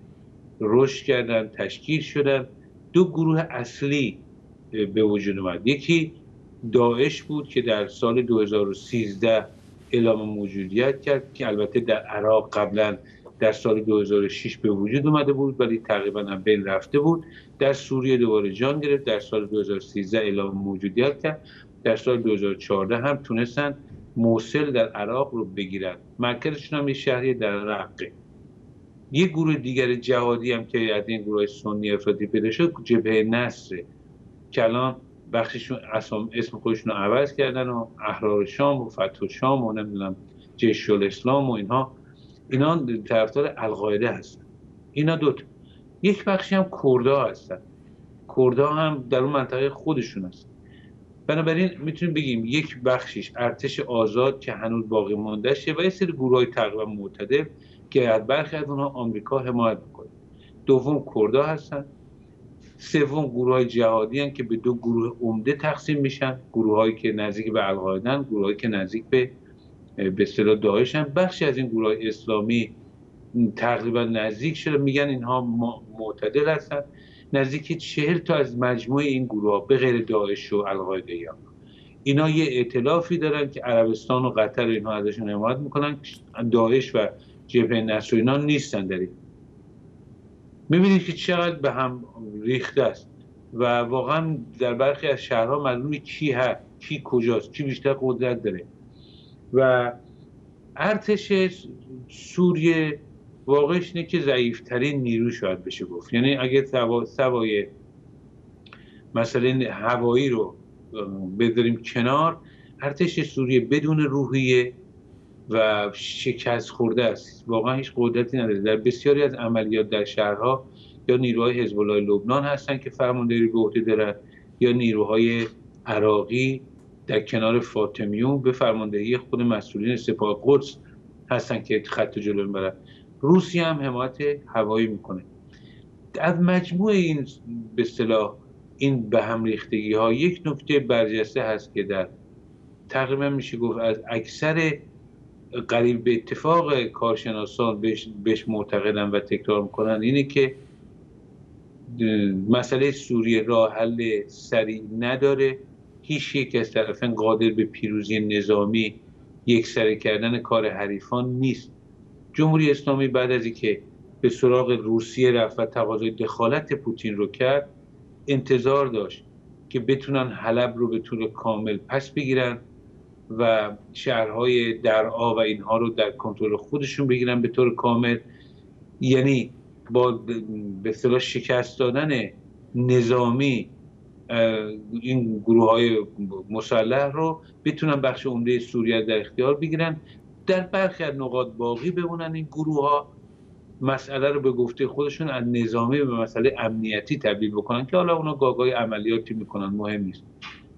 Speaker 2: رشد کردن تشکیل شدن دو گروه اصلی به وجود اومد. یکی داعش بود که در سال 2013 اعلام موجودیت کرد که البته در عراق قبلا در سال 2006 به وجود اومده بود ولی تقریبا هم بین رفته بود. در سوریه دوباره جان گرفت در سال 2013 اعلام موجودیت کرد. در سال 2014 هم تونستن موصل در عراق رو بگیرن. مرکزشون هم یه شهری در رقه یه گروه دیگر جهادی هم که از این گروه سنی افرادی پیدا شد جبهه نصره که بخششون اسم خودشون رو عوض کردن و احرار شام و فتح شام و نمی‌دونم جیش الاسلام و اینها. اینا طرفدار القاعده هستن. اینا دوتا یک بخشی هم کردا هستن. کردا هم در اون منطقه خودشون هست بنابراین می‌تونیم بگیم یک بخشیش ارتش آزاد که هنوز باقی مانده و یه سری گروه های تقریبا معتدل که از برخی از اونها آمریکا حمایت می‌کنه. دوم کردا هستن. سوم گروه های جهادی هن که به دو گروه عمده تقسیم میشن. گروه هایی که نزدیک به القاعده گروه هایی که نزدیک به به اصطلاح هم بخشی از این گروه های اسلامی تقریبا نزدیک شده. میگن اینها معتدل هستن. نزدیک چهل تا از مجموعه این گروه به غیر داعش و القاعده یا اینا یه اعتلافی دارن که عربستان و قطر اینها ازشون حمایت می‌کنن. داعش و جبهه نصر اینا نیستن در این. می‌بینید که چقدر به هم ریخته است و واقعا در برخی از شهرها معلومه کی هست کی کجاست کی بیشتر قدرت داره. و ارتش سوریه واقعش اینه که ضعیفترین نیرو شاید بشه گفت. یعنی اگه سوای مثلا هوایی رو بذاریم کنار ارتش سوریه بدون روحیه و شکست خورده است. واقعا هیچ قدرتی نداره. در بسیاری از عملیات در شهرها یا نیروهای حزب الله لبنان هستن که فرماندهی به عهده دارن یا نیروهای عراقی در کنار فاطمیون به فرماندهی خود مسئولین سپاه قدس هستن که خط جلو می‌برن. روسیه هم حمایت هوایی می‌کنه. از مجموع این به اصطلاح این به هم ریختگی ها یک نکته برجسته هست که در تقریبا میشه گفت از اکثر قریب به اتفاق کارشناسان بهش, بهش معتقدن و تکرار می‌کنن اینه که مسئله سوریه راه حل سریع نداره. هیچ یک از طرفین قادر به پیروزی نظامی یک سره کردن کار حریفان نیست. جمهوری اسلامی بعد از اینکه به سراغ روسیه رفت و تقاضای دخالت پوتین رو کرد انتظار داشت که بتونن حلب رو به طور کامل پس بگیرن و شهرهای درعا و اینها رو در کنترل خودشون بگیرن به طور کامل. یعنی با به اصطلاح شکست دادن نظامی این گروه های مسلح رو بتونن بخش عمده سوریه در اختیار بگیرن در برخی از نقاط باقی بمونن این گروه ها مسئله رو به گفته خودشون از نظامی به مسئله امنیتی تبدیل بکنن که حالا اونا گاگای عملیاتی می‌کنن مهم نیست.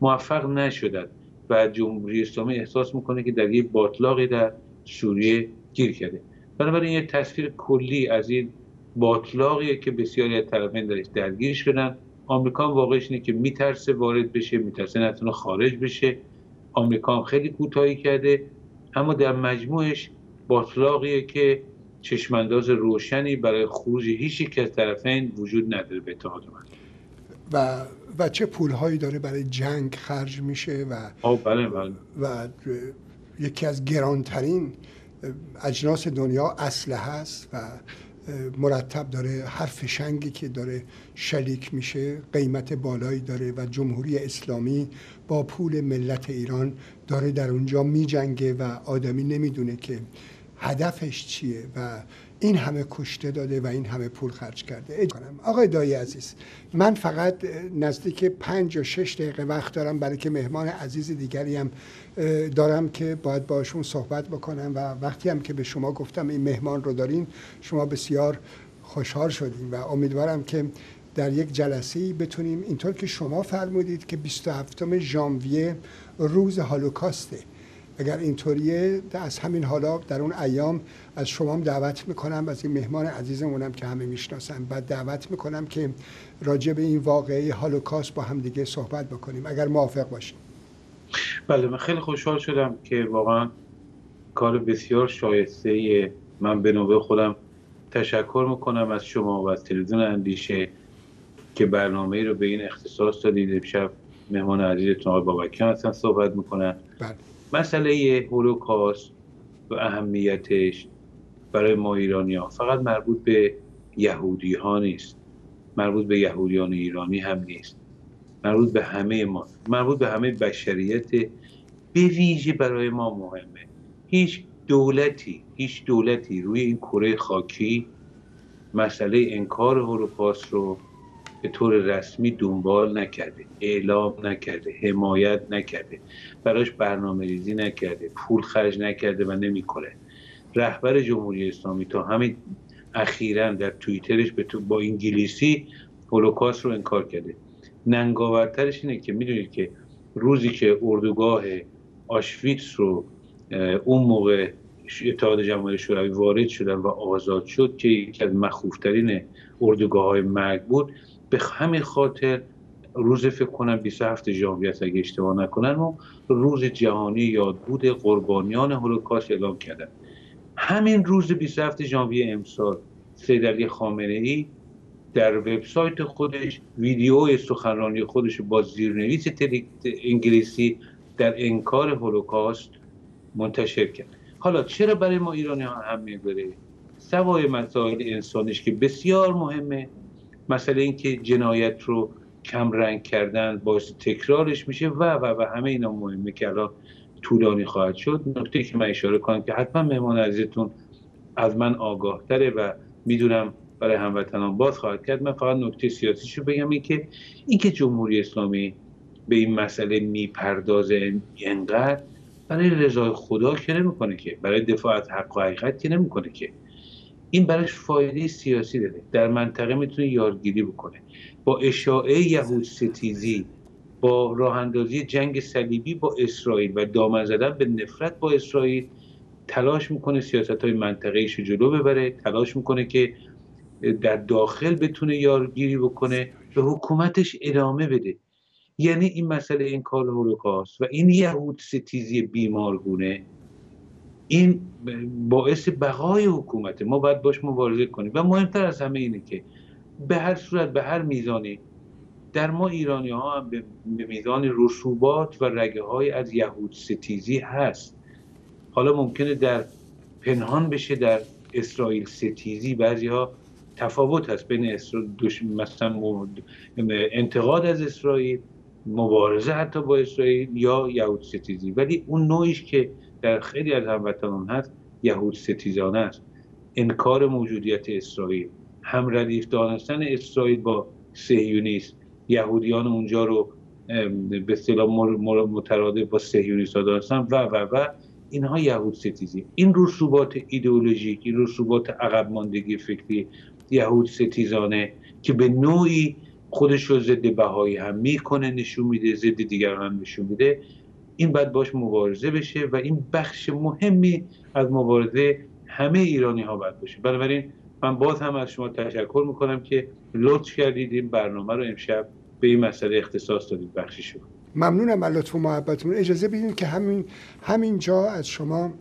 Speaker 2: موفق نشدن و جمهوری اسلامی احساس می‌کنه که در یه باطلاقی در سوریه گیر کرده. بنابراین یه تصویر کلی از این باطلاقیه که بسیاری از طرفین درش درگیر شدن. آمریکا واقعش اینه که میترسه وارد بشه میترسه نتونه خارج بشه. آمریکا خیلی کوتاهی کرده. اما در مجموعش باطلاقیه که چشمانداز روشنی برای خروج هیچ یک از طرفین وجود نداره به اتحاد من
Speaker 1: و و چه پولهایی داره برای جنگ خرج میشه و
Speaker 2: بله بله.
Speaker 1: و یکی از گرانترین اجناس دنیا اسلحه هست و مرتب داره هر فشنگی که داره شلیک میشه قیمت بالایی داره و جمهوری اسلامی با پول ملت ایران داره در اونجا میجنگه و آدمی نمی‌دونه که هدفش چیه و این همه کشته داده و این همه پول خرج کرده. آقای دایی عزیز من فقط نزدیک پنج یا شش دقیقه وقت دارم برای که مهمان عزیز دیگری هم دارم که باید باشون صحبت بکنم و وقتی هم که به شما گفتم این مهمان رو دارین شما بسیار خوشحال شدیم و امیدوارم که در یک جلسه بتونیم اینطور که شما فرمودید که 27 ژانویه روز هالوکاسته. اگر اینطوریه از همین حالا در اون ایام از شما دعوت می‌کنم از این مهمان عزیزمونم که همه می‌شناسن بعد دعوت می‌کنم که راجع به این واقعه هالوکاست با هم دیگه صحبت بکنیم اگر موافق باشیم
Speaker 2: بله من خیلی خوشحال شدم که واقعا کار بسیار شایسته من به نوبه خودم تشکر می‌کنم از شما و از تلویزیون اندیشه که برنامه رو به این اختصاص دادید. امشب مهمان عزیزتون آقای بابکیان هستن صحبت می‌کنن. بله. مسئله هولوکاست و اهمیتش برای ما ایرانی ها فقط مربوط به یهودی ها نیست. مربوط به یهودیان ایرانی هم نیست. مربوط به همه ما. مربوط به همه بشریت به ویژه برای ما مهمه. هیچ دولتی هیچ دولتی روی این کره خاکی مسئله انکار هولوکاست رو به طور رسمی دنبال نکرده اعلام نکرده حمایت نکرده براش برنامه ریزی نکرده پول خرج نکرده و نمی‌کنه. رهبر جمهوری اسلامی تا همین اخیرا در توییترش به تو با انگلیسی هولوکاست رو انکار کرده. ننگاورترش اینه که می‌دونید که روزی که اردوگاه آشویتس رو اون موقع اتحاد جماهیر شوروی وارد شدن و آزاد شد که یکی از مخوفترین اردوگاه های مرگ بود. به همین خاطر روز فکر کنم 27 ژانویه اگه اشتباه نکنن و روز جهانی یادبود قربانیان هولوکاست اعلام کردن. همین روز 27 ژانویه امسال سید علی خامنه ای در وبسایت خودش ویدیو سخنرانی خودش با زیرنویس انگلیسی در انکار هولوکاست منتشر کرد. حالا چرا برای ما ایرانی ها اهمیت داره سوای مسائل انسانیش که بسیار مهمه. مسئله اینکه جنایت رو کم رنگ کردن باعث تکرارش میشه و و و همه اینا مهمه که الان طولانی خواهد شد. نکته که من اشاره کنم که حتما مهمان عزیزتون از من آگاه تره و می‌دونم برای هموطنان باز خواهد کرد. من فقط نکته سیاسیشو بگم این که اینکه جمهوری اسلامی به این مسئله می‌پردازه انقدر برای رضای خدا که نمی‌کنه که برای دفاع از حق و حقیقت که نمی‌کنه که. این براش فایده سیاسی داره در منطقه می‌تونه یادگیری بکنه. با اشاعه یهود ستیزی با راه اندازی جنگ صلیبی با اسرائیل و دامن زدن به نفرت با اسرائیل تلاش می‌کنه سیاست های منطقه رو جلو ببره تلاش می‌کنه که در داخل بتونه یارگیری بکنه به حکومتش ادامه بده. یعنی این مسئله این کار هولوکاست و این یهود ستیزی بیمارگونه این باعث بقای حکومت ما باید باش مبارزه کنیم. و مهمتر از همه اینه که به هر صورت به هر میزانی در ما ایرانی ها هم به میزان رسوبات و رگه های از یهود ستیزی هست. حالا ممکنه در پنهان بشه در اسرائیل ستیزی. بعضی ها تفاوت هست بین مثلا انتقاد از اسرائیل مبارزه حتی با اسرائیل یا یهود ستیزی. ولی اون نوعیش که در خیلی از هموطنان هست یهود ستیزانه است. انکار موجودیت اسرائیل هم ردیف دانستن اسرائیل با سهیونیست یهودیان اونجا رو به اصطلاح مترادف با سهیونیست دانستن و و و اینها یهود ستیزی. این رسوبات ایدئولوژیک این رسوبات عقب ماندگی فکری یهود ستیزانه که به نوعی خودش رو ضد بهایی هم می‌کنه نشون میده ضد دیگر هم نشون میده این باید باش مبارزه بشه و این بخش مهمی از مبارزه همه ایرانی ها باید باشه. بنابراین من باز هم از شما تشکر می‌کنم که لطف کردید این برنامه رو امشب به این مسئله اختصاص دادید. بخشی شد
Speaker 1: ممنونم از لطف و محبتتون. اجازه بدین که همین همینجا از شما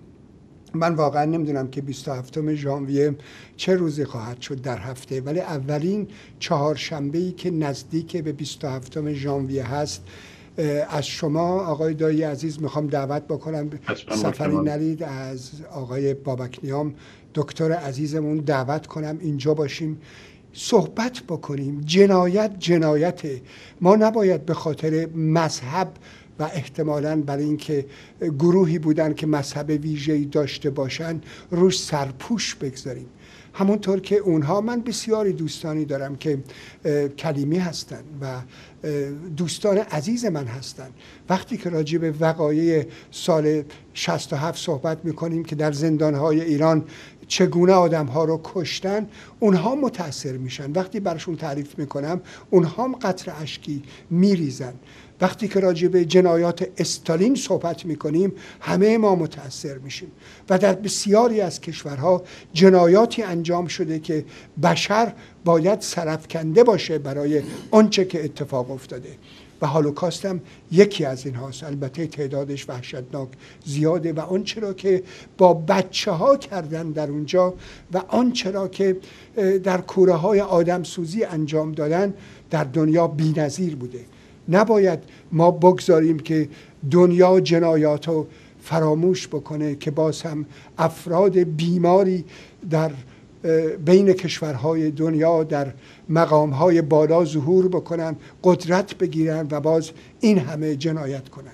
Speaker 1: من واقعا نمی‌دونم که 27 ژانویه چه روزی خواهد شد در هفته ولی اولین چهارشنبه ای که نزدیک به 27 ژانویه هست از شما آقای دایی عزیز می‌خوام دعوت بکنم. سفری نرید از آقای بابکنیام دکتر عزیزمون دعوت کنم اینجا باشیم. صحبت بکنیم. جنایت جنایته. ما نباید به خاطر مذهب و احتمالا برای اینکه گروهی بودن که مذهب ویژه‌ای داشته باشن روش سرپوش بگذاریم. همونطور که اونها من بسیاری دوستانی دارم که کلیمی هستن و دوستان عزیز من هستن. وقتی که راجع به وقایع سال 67 صحبت می‌کنیم که در زندانهای ایران چگونه آدم ها رو کشتن اونها متاثر میشن. وقتی برشون تعریف می‌کنم اونها هم قطر اشکی میریزن. وقتی که راجع به جنایات استالین صحبت می‌کنیم همه ما متاثر میشیم. و در بسیاری از کشورها جنایاتی انجام شده که بشر باید سرفکنده باشه برای آنچه که اتفاق افتاده. و هالوکاست هم یکی از این هاست البته تعدادش وحشتناک زیاده و آنچه را که با بچه ها کردن در اونجا و آنچه را که در کوره های آدم سوزی انجام دادن در دنیا بینظیر بوده. نباید ما بگذاریم که دنیا جنایات رو فراموش بکنه که باز هم افراد بیماری در بین کشورهای دنیا در مقامهای بالا ظهور بکنن قدرت بگیرن و باز این همه جنایت کنن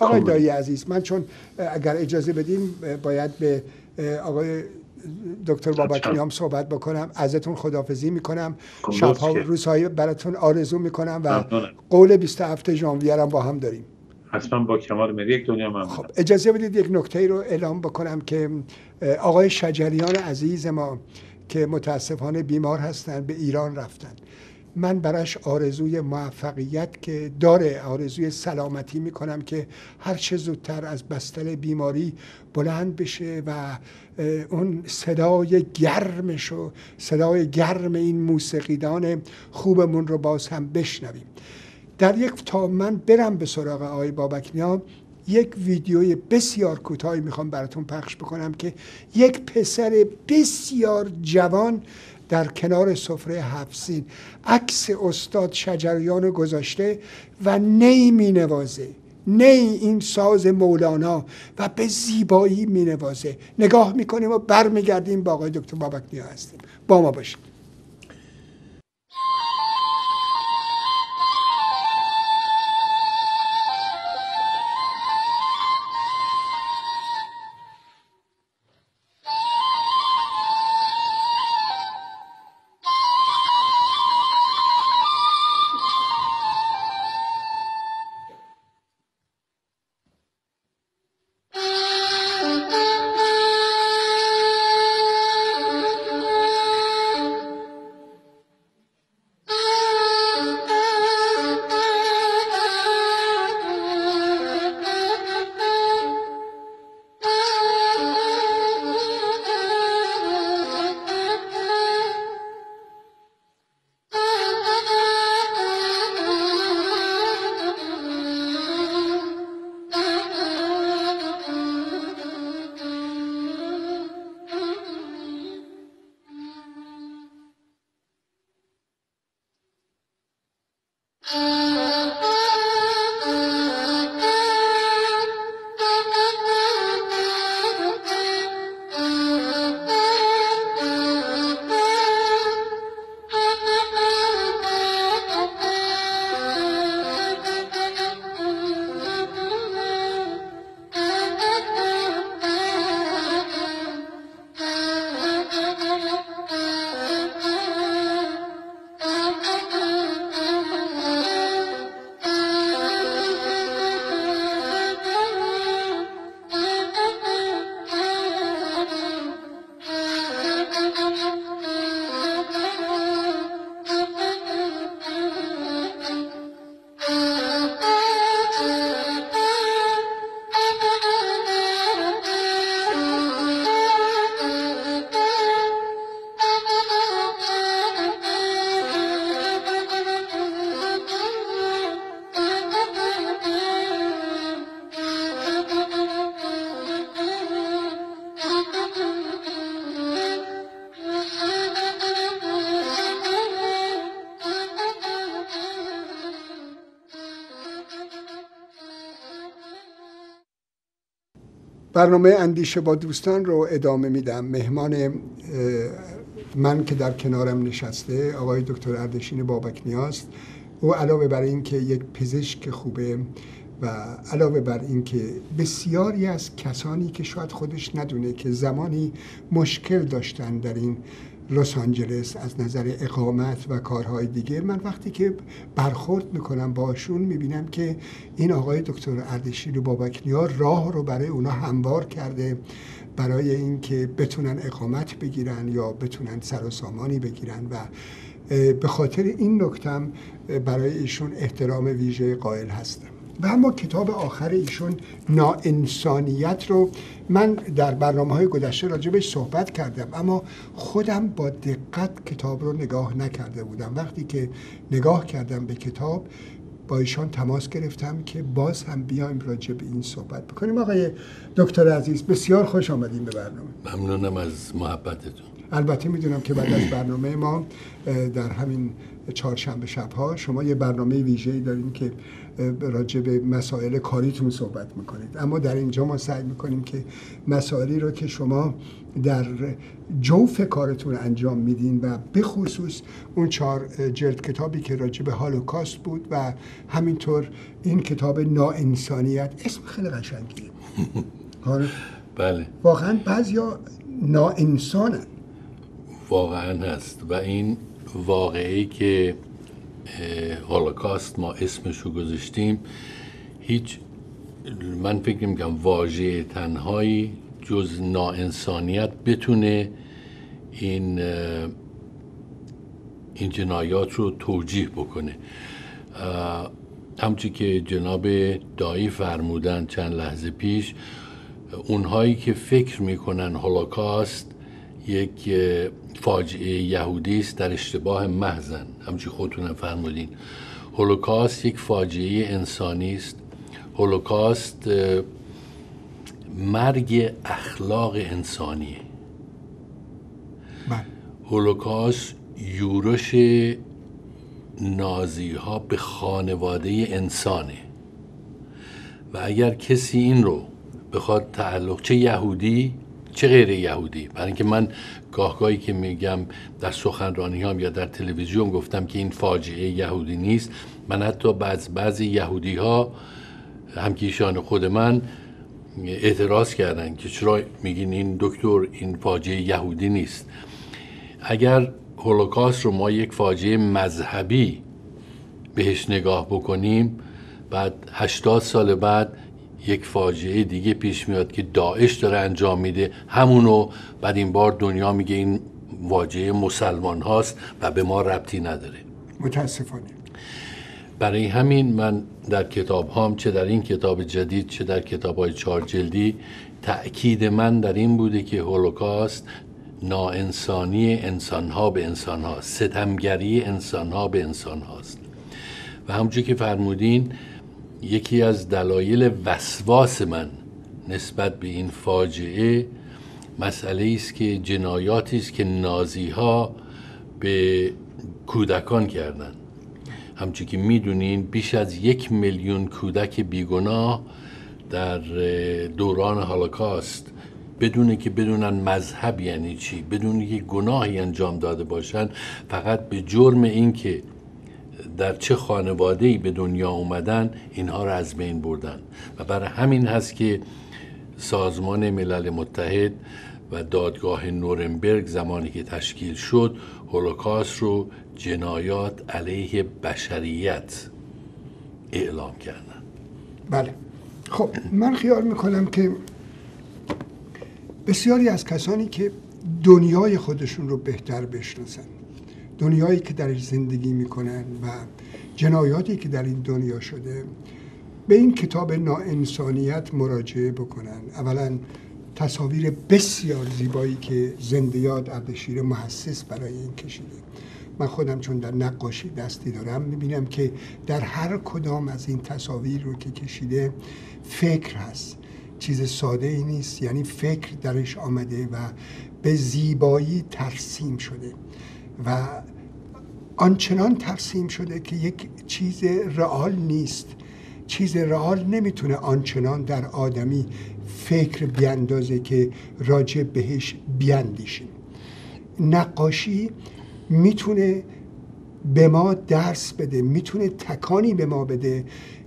Speaker 1: آقای. دایی عزیز من چون اگر اجازه بدیم باید به آقای دکتر بابکنی هم صحبت بکنم. ازتون خدافزی می‌کنم. خب، شبها روزهای براتون آرزو می‌کنم و قول 27 ژانویه هم با هم داریم.
Speaker 2: حتما با کمال مری یک دنیا ممنونم خب
Speaker 1: اجازه بدید یک نکته رو اعلام بکنم که آقای شجریان عزیز ما که متاسفانه بیمار هستند به ایران رفتن من براش آرزوی موفقیت که داره آرزوی سلامتی می‌کنم که هر چه زودتر از بستل بیماری بلند بشه و اون صدای گرمش و صدای گرم این موسیقیدان خوبمون رو باز هم بشنویم. در یک تا من برم به سراغ آقای بابکنیا یک ویدیوی بسیار کوتاهی می‌خوام براتون پخش بکنم که یک پسر بسیار جوان در کنار سفره حفظین عکس استاد شجریان گذاشته و نی می نوازه نی این ساز مولانا و به زیبایی می نوازه نگاه می‌کنیم و برمیگردیم با آقای دکتر بابک نیا هستیم. با ما باشید. برنامه اندیشه با دوستان رو ادامه میدم. مهمان من که در کنارم نشسته آقای دکتر اردشین بابک نیاست او علاوه بر اینکه یک پزشک خوبه و علاوه بر اینکه بسیاری از کسانی که شاید خودش ندونه که زمانی مشکل داشتن در این لس آنجلس از نظر اقامت و کارهای دیگه من وقتی که برخورد می‌کنم باشون می‌بینم که این آقای دکتر اردشیر بابکنیا راه رو برای اونا هموار کرده برای اینکه بتونن اقامت بگیرن یا بتونن سر و سامانی بگیرن و به خاطر این نکتم برای ایشون احترام ویژه قائل هستم. و اما کتاب آخر ایشون ناانسانیت رو من در برنامه های گذشته راجبش صحبت کردم. اما خودم با دقت کتاب رو نگاه نکرده بودم. وقتی که نگاه کردم به کتاب با ایشان تماس گرفتم که باز هم بیایم راجع به این صحبت بکنیم. آقای دکتر عزیز بسیار خوش آمدیم به برنامه.
Speaker 3: ممنونم از محبتتون.
Speaker 1: البته می‌دونم که بعد از برنامه ما در همین چهارشنبه شبها شما یه برنامه ویژه‌ای داریم که راجع به مسائل کاریتون صحبت می‌کنید. اما در اینجا ما سعی می‌کنیم که مسائلی رو که شما در جوف کارتون انجام میدین و به خصوص اون چهار جلد کتابی که راجع به هالوکاست بود و همینطور این کتاب ناانسانیت اسم خیلی قشنگیه.
Speaker 3: بله.
Speaker 1: واقعا بعضیا ناانسانن.
Speaker 3: واقعا هست و این واقعی که هولوکاست ما اسمشو گذاشتیم. هیچ من فکر می‌کنم واژه تنهایی جز ناانسانیت بتونه این این جنایات رو توجیه بکنه. همچی که جناب دایی فرمودن چند لحظه پیش اونهایی که فکر می‌کنن هولوکاست یک فاجعه یهودی است در اشتباه محزن همچی خودتون فرمودین. هولوکاست یک فاجعه انسانی است. هولوکاست مرگ اخلاق انسانیه.
Speaker 1: بله.
Speaker 3: هولوکاست یورش نازی ها به خانواده انسانه. و اگر کسی این رو بخواد تعلق چه یهودی چه غیر یهودی؟ برای اینکه من گاهگاهی که میگم در سخنرانی هم یا در تلویزیون گفتم که این فاجعه یهودی نیست من حتی بعض بعضی یهودی ها همکیشان خود من اعتراض کردن که چرا میگین این دکتر این فاجعه یهودی نیست. اگر هولوکاست رو ما یک فاجعه مذهبی بهش نگاه بکنیم بعد هشتاد سال بعد یک فاجعه دیگه پیش میاد که داعش داره انجام میده. همونو بعد این بار دنیا میگه این واجهه مسلمان هاست و به ما ربطی نداره.
Speaker 1: متاسفانه.
Speaker 3: برای همین من در کتاب هام چه در این کتاب جدید چه در کتاب های چهار جلدی تأکید من در این بوده که هولوکاست ناانسانی انسان ها به انسان هاست ستمگری انسان ها به انسان هاست و همچون که فرمودین یکی از دلایل وسواس من نسبت به این فاجعه مسئله است که جنایاتی است که نازی ها به کودکان کردند. همچون که می‌دونین بیش از یک میلیون کودک بیگناه در دوران هولوکاست. بدون که بدونن مذهب یعنی چی بدون که گناهی انجام داده باشند فقط به جرم اینکه در چه خانواده ای به دنیا اومدن اینها را از بین بردن. و برای همین هست که سازمان ملل متحد و دادگاه نورنبرگ زمانی که تشکیل شد هولوکاست رو جنایات علیه بشریت اعلام کردن.
Speaker 1: بله. خب من خیال می‌کنم که بسیاری از کسانی که دنیای خودشون رو بهتر بشناسن دنیایی که درش زندگی می‌کنن و جنایاتی که در این دنیا شده به این کتاب ناانسانیت مراجعه بکنن. اولا تصاویر بسیار زیبایی که زنده یاد اردشیر محسس برای این کشیده. من خودم چون در نقاشی دستی دارم می‌بینم که در هر کدام از این تصاویر رو که کشیده فکر هست. چیز ساده ای نیست یعنی فکر درش آمده و به زیبایی ترسیم شده. و آنچنان ترسیم شده که یک چیز رئال نیست. چیز رئال نمی‌تونه آنچنان در آدمی فکر بیاندازه که راجع بهش بیاندیشیم. نقاشی می‌تونه به ما درس بده می‌تونه تکانی به ما بده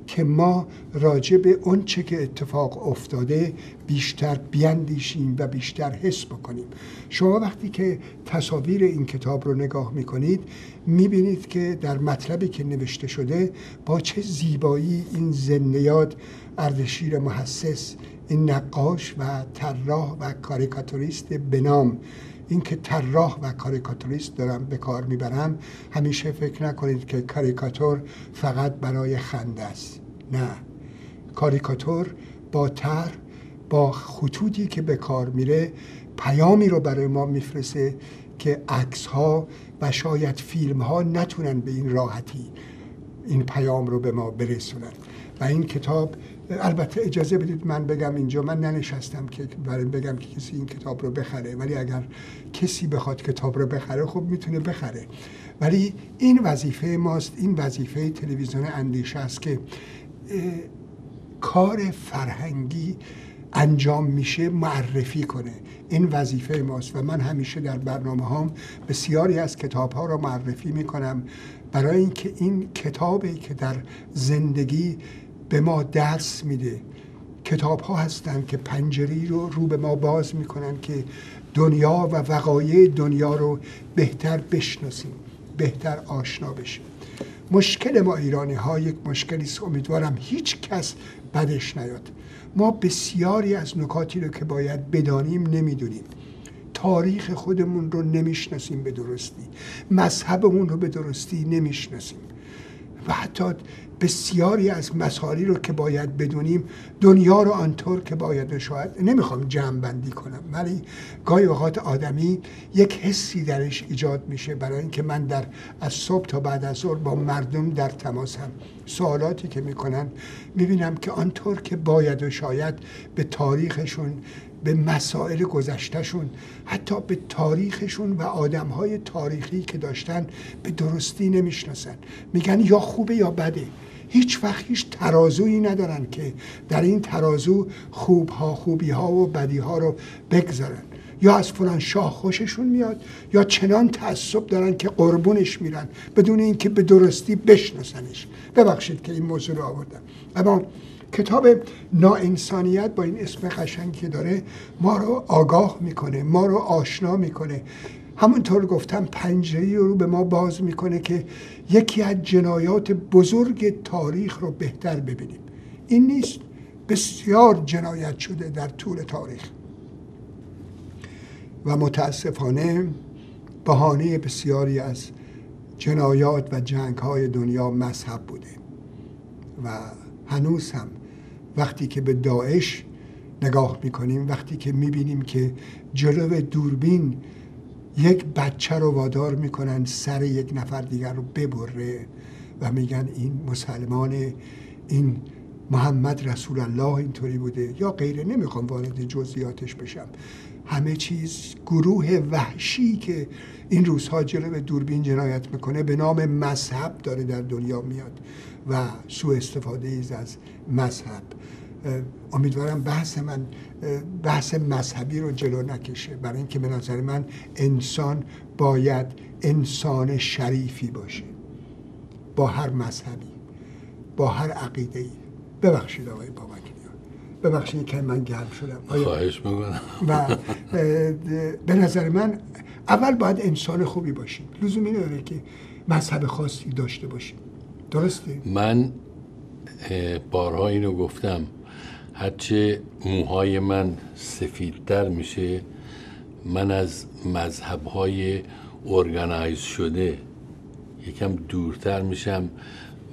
Speaker 1: که ما راجع به اون چه که اتفاق افتاده بیشتر بیاندیشیم و بیشتر حس بکنیم. شما وقتی که تصاویر این کتاب رو نگاه می‌کنید می‌بینید که در مطلبی که نوشته شده با چه زیبایی این زنیاد اردشیر محسس این نقاش و طراح و کاریکاتوریست به نام اینکه طراح و کاریکاتوریست دارم به کار می‌برم همیشه فکر نکنید که کاریکاتور فقط برای خنده است. نه. کاریکاتور با تر با خطوطی که به کار میره پیامی رو برای ما میفرسته که عکس ها و شاید فیلم ها نتونن به این راحتی این پیام رو به ما برسونن. و این کتاب البته اجازه بدید من بگم اینجا من ننشستم که برای بگم که کسی این کتاب رو بخره. ولی اگر کسی بخواد کتاب رو بخره خب می‌تونه بخره. ولی این وظیفه ماست این وظیفه تلویزیون اندیشه است که کار فرهنگی انجام میشه معرفی کنه. این وظیفه ماست و من همیشه در برنامه هام بسیاری از کتاب ها رو معرفی می‌کنم. برای اینکه این کتابی که در زندگی به ما درس میده. کتاب ها هستن که پنجری رو رو به ما باز می‌کنن که دنیا و وقایع دنیا رو بهتر بشناسیم بهتر آشنا بشیم مشکل ما ایرانی ها یک مشکلی است. امیدوارم هیچ کس بدش نیاد. ما بسیاری از نکاتی رو که باید بدانیم نمی‌دونیم. تاریخ خودمون رو نمی‌شناسیم به درستی. مذهبمون رو به درستی نمی‌شناسیم. و حتی بسیاری از مسائلی رو که باید بدونیم دنیا رو آنطور که باید و شاید نمی‌خوام جمع بندی کنم ولی گاهی اوقات آدمی یک حسی درش ایجاد میشه برای اینکه من در از صبح تا بعد از ظهر با مردم در تماسم سوالاتی که می‌کنن می‌بینم که آنطور که باید و شاید به تاریخشون به مسائل گذشتهشون حتی به تاریخشون و آدمهای تاریخی که داشتن به درستی نمی‌شناسن. میگن یا خوبه یا بده. هیچ وقت هیچ ترازویی ندارن که در این ترازو خوبها خوبی ها و بدی ها رو بگذارن. یا از فلان شاه خوششون میاد یا چنان تعصب دارن که قربونش میرن بدون اینکه به درستی بشناسنش. ببخشید که این موضوع رو آوردم. اما کتاب ناانسانیت با این اسم قشنگی که داره ما رو آگاه می‌کنه ما رو آشنا می‌کنه. همونطور گفتم پنجری رو به ما باز می‌کنه که یکی از جنایات بزرگ تاریخ رو بهتر ببینیم. این نیست بسیار جنایت شده در طول تاریخ. و متاسفانه بهانه بسیاری از جنایات و جنگ های دنیا مذهب بوده. و هنوز هم وقتی که به داعش نگاه می‌کنیم وقتی که می‌بینیم که جلو دوربین یک بچه رو وادار می‌کنن سر یک نفر دیگر رو ببره و میگن این مسلمان این محمد رسول الله اینطوری بوده یا غیره. نمی‌خوام وارد جزئیاتش بشم. همه چیز گروه وحشی که این روزها جلو دوربین جنایت می‌کنه به نام مذهب داره در دنیا میاد و سوء استفاده از مذهب. امیدوارم بحث من بحث مذهبی رو جلو نکشه. برای اینکه به نظر من انسان باید انسان شریفی باشه. با هر مذهبی با هر عقیده ای ببخشید آقای بابا ببخشید که من گرم شدم.
Speaker 3: خواهش می‌کنم.
Speaker 1: و به نظر من اول باید انسان خوبی باشیم. لزومی نداره که مذهب خاصی داشته باشیم. درسته؟
Speaker 3: من بارها اینو گفتم. هرچه موهای من سفیدتر میشه من از مذهب های ارگانایز شده یکم دورتر میشم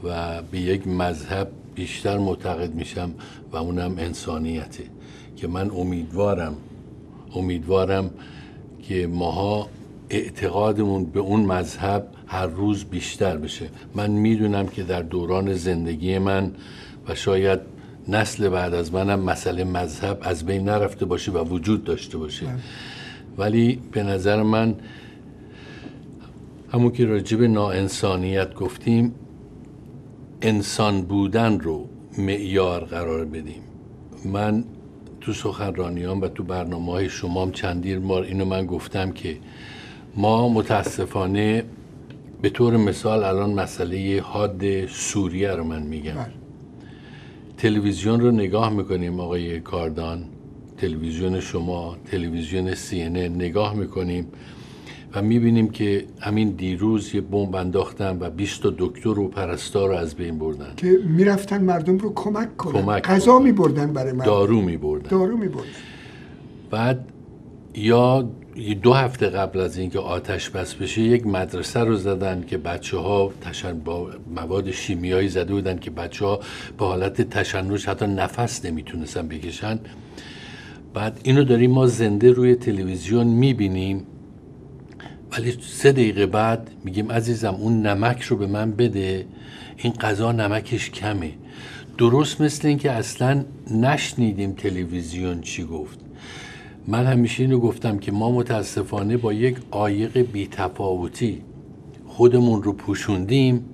Speaker 3: و به یک مذهب بیشتر معتقد میشم و اونم انسانیته که من امیدوارم امیدوارم که ماها اعتقادمون به اون مذهب هر روز بیشتر بشه. من می‌دونم که در دوران زندگی من و شاید نسل بعد از منم مسئله مذهب از بین نرفته باشه و وجود داشته باشه بله. ولی به نظر من همون که راجب ناانسانیت گفتیم انسان بودن رو معیار قرار بدیم من تو سخنرانیان و تو برنامه های شما چندین بار اینو من گفتم که ما متاسفانه به طور مثال الان مسئله حاد سوریه رو من میگم بله. تلویزیون رو نگاه می‌کنیم آقای کاردان. تلویزیون شما تلویزیون سی نگاه می‌کنیم و می‌بینیم که همین دیروز یه بمب انداختن و 20 دکتر و پرستار رو از بین بردن.
Speaker 1: که می‌رفتن مردم رو کمک کنن. کمک غذا میبردن برای مردم.
Speaker 3: دارو میبردن.
Speaker 1: دارو میبردن.
Speaker 3: بعد یا دو هفته قبل از اینکه آتش بس بشه یک مدرسه رو زدن که بچه ها تشن با مواد شیمیایی زده بودن که بچه ها به حالت تشنج حتی نفس نمی‌تونستن بکشن. بعد اینو داریم ما زنده روی تلویزیون می‌بینیم. ولی سه دقیقه بعد میگیم عزیزم اون نمک رو به من بده. این غذا نمکش کمه. درست مثل اینکه اصلا نشنیدیم تلویزیون چی گفت. من همیشه اینو گفتم که ما متاسفانه با یک عایق بیتفاوتی خودمون رو پوشوندیم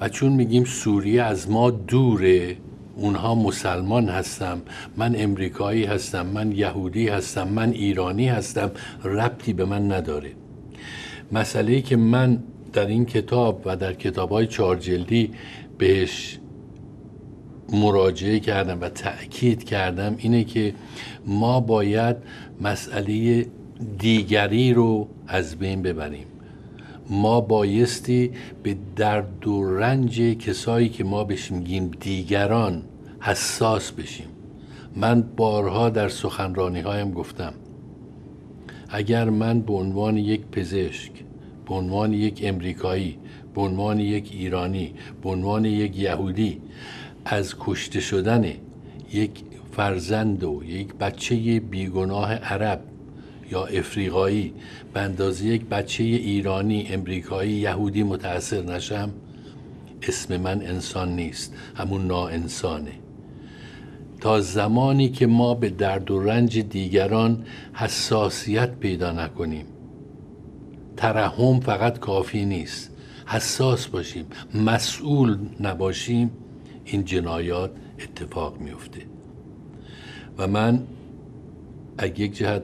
Speaker 3: و چون میگیم سوریه از ما دوره اونها مسلمان هستم من امریکایی هستم من یهودی هستم من ایرانی هستم ربطی به من نداره. مسئله ای که من در این کتاب و در کتاب های چارجلدی بهش مراجعه کردم و تأکید کردم اینه که ما باید مسئله دیگری رو از بین ببریم. ما بایستی به درد و رنج کسایی که ما بهش میگیم دیگران حساس بشیم. من بارها در سخنرانی هایم گفتم اگر من به عنوان یک پزشک به عنوان یک امریکایی به عنوان یک ایرانی به عنوان یک یهودی از کشته شدن یک فرزند و یک بچه بیگناه عرب یا افریقایی. به اندازه یک بچه ایرانی امریکایی یهودی متاثر نشم. اسم من انسان نیست همون ناانسانه. تا زمانی که ما به درد و رنج دیگران حساسیت پیدا نکنیم. ترحم فقط کافی نیست. حساس باشیم. مسئول نباشیم. این جنایات اتفاق میفته و من اگه یک جهت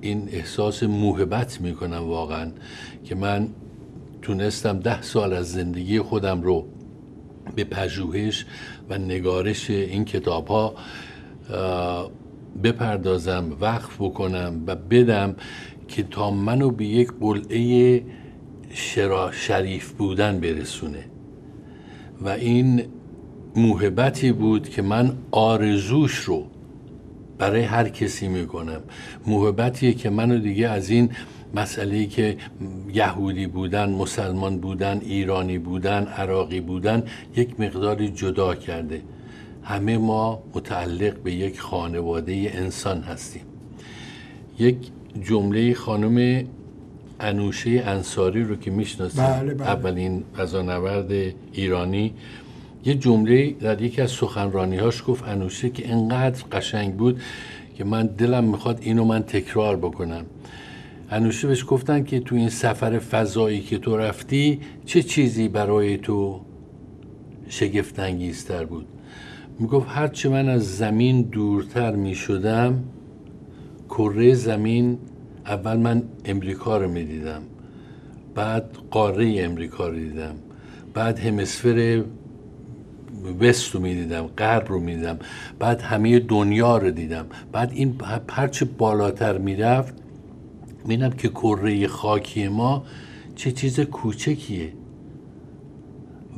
Speaker 3: این احساس موهبت می‌کنم واقعا که من تونستم ده سال از زندگی خودم رو به پژوهش و نگارش این کتاب ها بپردازم وقف بکنم و بدم که تا منو به یک قلعه شریف بودن برسونه. و این موهبتی بود که من آرزوش رو برای هر کسی می‌کنم. موهبتیه که منو دیگه از این مسئله که یهودی بودن مسلمان بودن ایرانی بودن عراقی بودن یک مقداری جدا کرده. همه ما متعلق به یک خانواده انسان هستیم. یک جمله خانم انوشه انصاری رو که می‌شناسیم بله بله. اولین فضانورد ایرانی یه جمله در یکی از سخنرانیهاش گفت انوشه که انقدر قشنگ بود که من دلم می‌خواد اینو من تکرار بکنم. انوشه بهش گفتن که تو این سفر فضایی که تو رفتی چه چیزی برای تو شگفت انگیزتر بود؟ می‌گفت هرچه من از زمین دورتر می‌شدم کره زمین اول من امریکا رو می‌دیدم بعد قاره امریکا رو دیدم بعد همسفر وست رو می‌دیدم غرب رو می‌دیدم بعد همه دنیا رو دیدم. بعد این هرچه بالاتر می‌رفت میدم که کره خاکی ما چه چیز کوچکیه.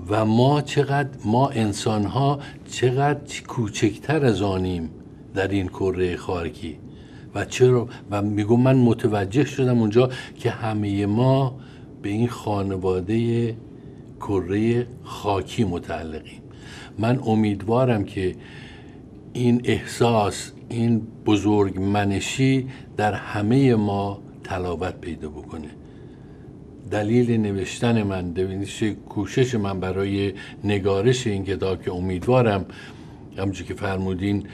Speaker 3: و ما چقدر ما انسان ها چقدر کوچکتر از آنیم در این کره خاکی. و چرا؟ و میگم من متوجه شدم اونجا که همه ما به این خانواده کره خاکی متعلقیم. من امیدوارم که این احساس این بزرگ منشی در همه ما تلاوت پیدا بکنه. دلیل نوشتن من کوشش من برای نگارش این کتاب که امیدوارم همونجور که فرمودین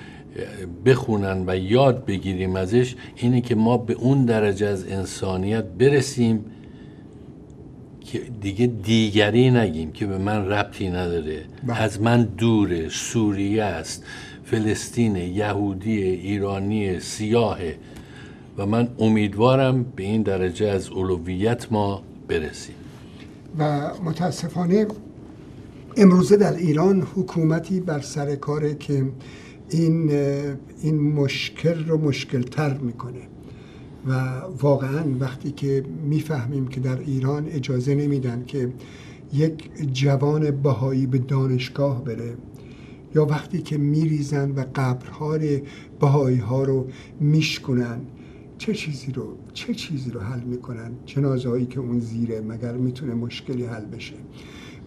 Speaker 3: بخونن و یاد بگیریم ازش اینه که ما به اون درجه از انسانیت برسیم که دیگه دیگری نگیم که به من ربطی نداره. بله. از من دوره سوریه است فلسطین یهودی ایرانی سیاهه و من امیدوارم به این درجه از اولویت ما برسیم.
Speaker 1: و متاسفانه امروزه در ایران حکومتی بر سر کاره که این این مشکل رو مشکل تر می‌کنه. و واقعا وقتی که می‌فهمیم که در ایران اجازه نمیدن که یک جوان بهایی به دانشگاه بره یا وقتی که میریزن و قبرهای بهایی ها رو میشکنن چه چیزی رو چه چیزی رو حل می‌کنن؟ جنازه هایی که اون زیره مگر می‌تونه مشکلی حل بشه؟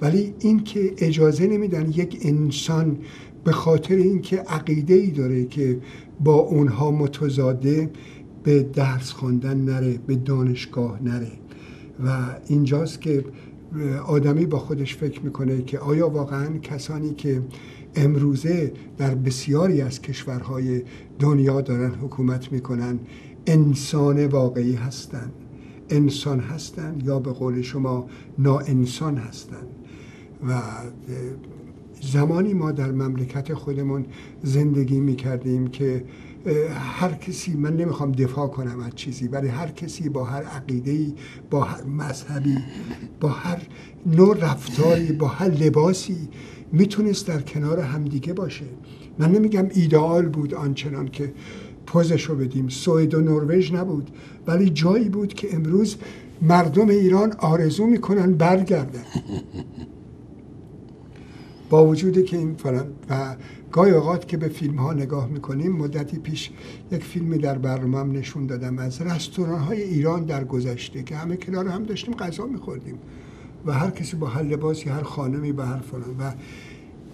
Speaker 1: ولی این که اجازه نمیدن یک انسان به خاطر اینکه عقیده ای داره که با اونها متضاده به درس خواندن نره به دانشگاه نره. و اینجاست که آدمی با خودش فکر می‌کنه که آیا واقعا کسانی که امروزه در بسیاری از کشورهای دنیا دارن حکومت می‌کنن انسان واقعی هستند انسان هستند یا به قول شما ناانسان هستند و زمانی ما در مملکت خودمون زندگی می‌کردیم که هر کسی من نمی‌خوام دفاع کنم از چیزی ولی هر کسی با هر عقیده‌ای با هر مذهبی با هر نوع رفتاری با هر لباسی می‌تونست در کنار همدیگه باشه. من نمیگم ایدئال بود آنچنان که پوزش رو بدیم سوئد و نروژ نبود ولی جایی بود که امروز مردم ایران آرزو می‌کنن برگردن. با وجود که این فرن و گاهی اوقات که به فیلم ها نگاه می‌کنیم مدتی پیش یک فیلمی در برنامه هم نشون دادم. از رستوران های ایران در گذشته که همه کنار هم داشتیم غذا میخوردیم و هر کسی با هر لباسی هر خانمی به هر فلان. و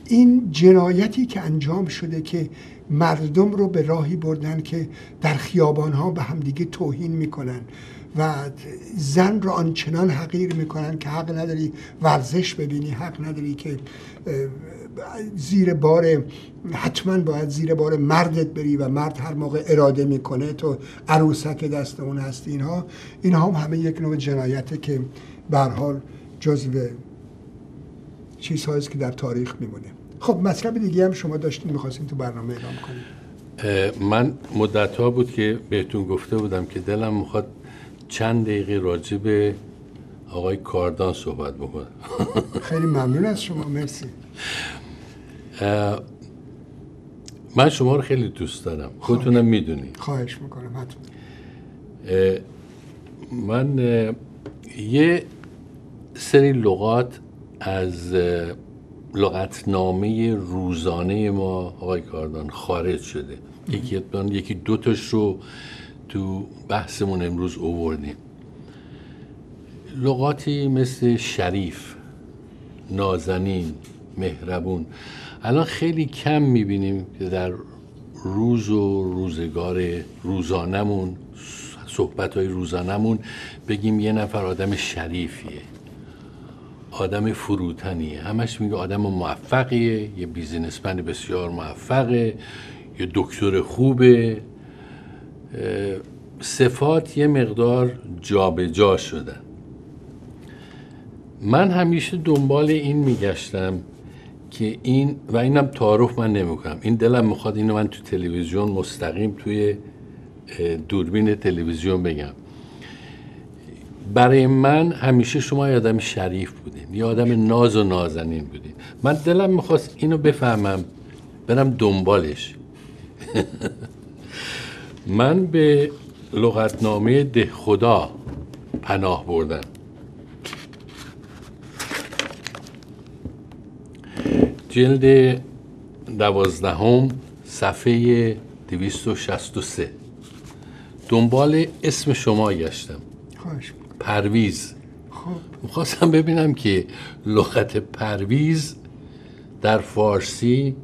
Speaker 1: این جنایتی که انجام شده که مردم رو به راهی بردن که در خیابان ها به همدیگه توهین می‌کنن. و زن رو آنچنان حقیر می‌کنن که حق نداری ورزش ببینی حق نداری که زیر بار حتما باید زیر بار مردت بری و مرد هر موقع اراده می‌کنه تو عروسک دست اون هستی اینها اینها هم همه یک نوع جنایته که به حال جزو چیزهایی که در تاریخ میمونه. خب مطلب دیگه هم شما داشتین می‌خواستین تو برنامه اعلام کنید
Speaker 3: من مدت ها بود که بهتون گفته بودم که دلم می‌خواد چند دقیقه راجع به آقای کاردان صحبت بکنم.
Speaker 1: خیلی ممنون از شما مرسی.
Speaker 3: من شما رو خیلی دوست دارم. خودتونم می‌دونی.
Speaker 1: خواهش می‌کنم حتما.
Speaker 3: من یه سری لغات از لغتنامه روزانه ما آقای کاردان خارج شده. یکی یکی دوتاش رو تو بحثمون امروز اووردیم. لغاتی مثل شریف نازنین مهربون. الان خیلی کم می‌بینیم که در روز و روزگار روزانمون صحبت های روزانمون بگیم یه نفر آدم شریفیه. آدم فروتنیه. همش میگه آدم موفقیه یه بیزینسمن بسیار موفقه یه دکتر خوبه. صفات یه مقدار جابجا جا شدن من همیشه دنبال این میگشتم که این و اینم تعارف من نمی‌کنم. این دلم می‌خواد اینو من تو تلویزیون مستقیم توی دوربین تلویزیون بگم. برای من همیشه شما یه آدم شریف بودین یه آدم ناز و نازنین بودین. من دلم می‌خواست اینو بفهمم برم دنبالش. من به لغتنامه ده خدا پناه بردم. جلد دوازدهم صفحه 263 دنبال اسم شما گشتم. پرویز. خب. می‌خواستم ببینم که لغت پرویز در فارسی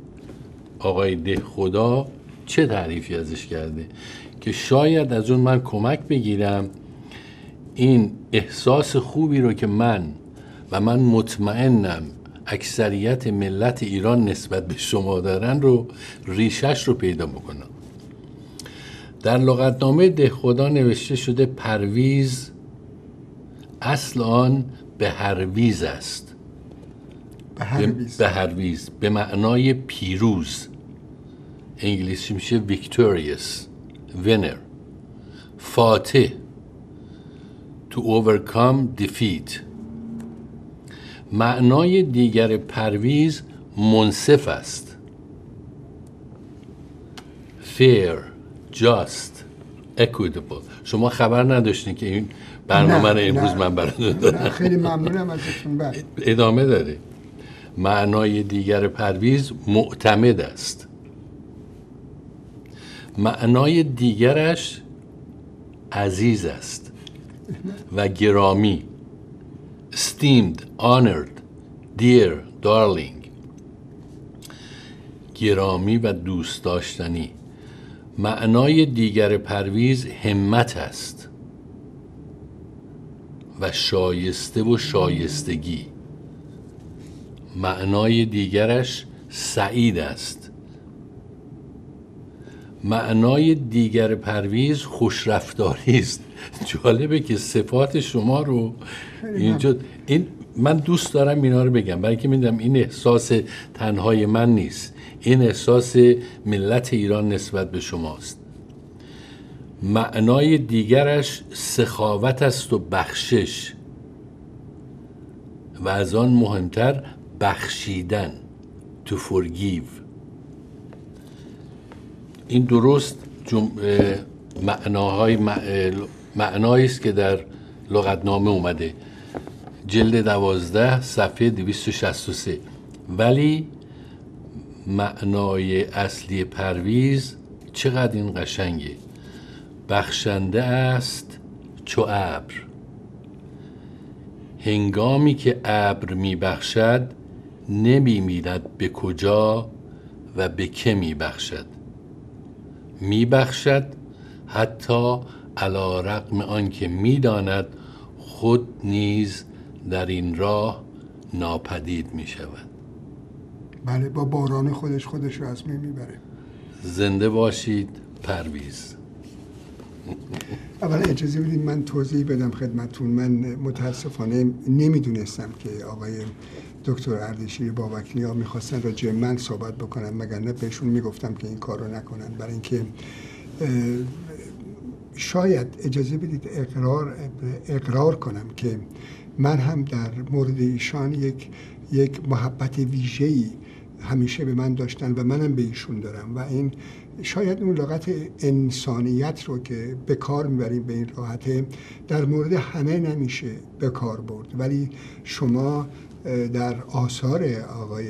Speaker 3: آقای ده خدا چه تعریفی ازش کرده؟ که شاید از اون من کمک بگیرم. این احساس خوبی رو که من و من مطمئنم اکثریت ملت ایران نسبت به شما دارن رو ریشش رو پیدا بکنم. در لغتنامه ده خدا نوشته شده پرویز اصل آن به هرویز است. به هرویز به معنای پیروز. انگلیسی میشه ویکتوریس winner. فاتح. To overcome defeat. معنای دیگر پرویز منصف است. Fair just equitable. شما خبر نداشتین که این برنامه رو امروز من براتون
Speaker 1: خیلی ممنونم ازتون. بله.
Speaker 3: ادامه داره معنای دیگر پرویز معتمد است. معنای دیگرش عزیز است و گرامی. Esteemed, honored, dear, darling. گرامی و دوست داشتنی. معنای دیگر پرویز همت است و شایسته و شایستگی. معنای دیگرش سعید است. معنای دیگر پرویز خوشرفتاری است. جالبه که صفات شما رو اینجا این من دوست دارم اینا رو بگم. برای که میدم این احساس تنهای من نیست. این احساس ملت ایران نسبت به شماست. معنای دیگرش سخاوت است و بخشش. و از آن مهمتر بخشیدن to forgive. این درست جم... معناهای معنایی است که در لغتنامه اومده. جلد دوازده صفحه 263 ولی معنای اصلی پرویز چقدر این قشنگه؟ بخشنده است چو ابر. هنگامی که ابر میبخشد نمیمیرد به کجا و به که میبخشد. میبخشد حتی علا رقم آنکه می‌داند خود نیز در این راه ناپدید می شود
Speaker 1: بله با باران خودش خودش رو از می می‌بره.
Speaker 3: زنده باشید پرویز.
Speaker 1: اول اجازه بدید من توضیح بدم خدمتون. من متاسفانه نمی‌دونستم که آقای دکتر اردشیر بابکنی ها می‌خواستن راجع من صحبت بکنن مگر نه بهشون می‌گفتم که این کار رو نکنن. برای اینکه شاید اجازه بدید اقرار, اقرار کنم که من هم در مورد ایشان یک یک محبت ویژه‌ای همیشه به من داشتن و منم به ایشون دارم و این شاید اون لغت انسانیت رو که به کار می‌بریم به این راحته در مورد همه نمیشه به کار برد. ولی شما در آثار آقای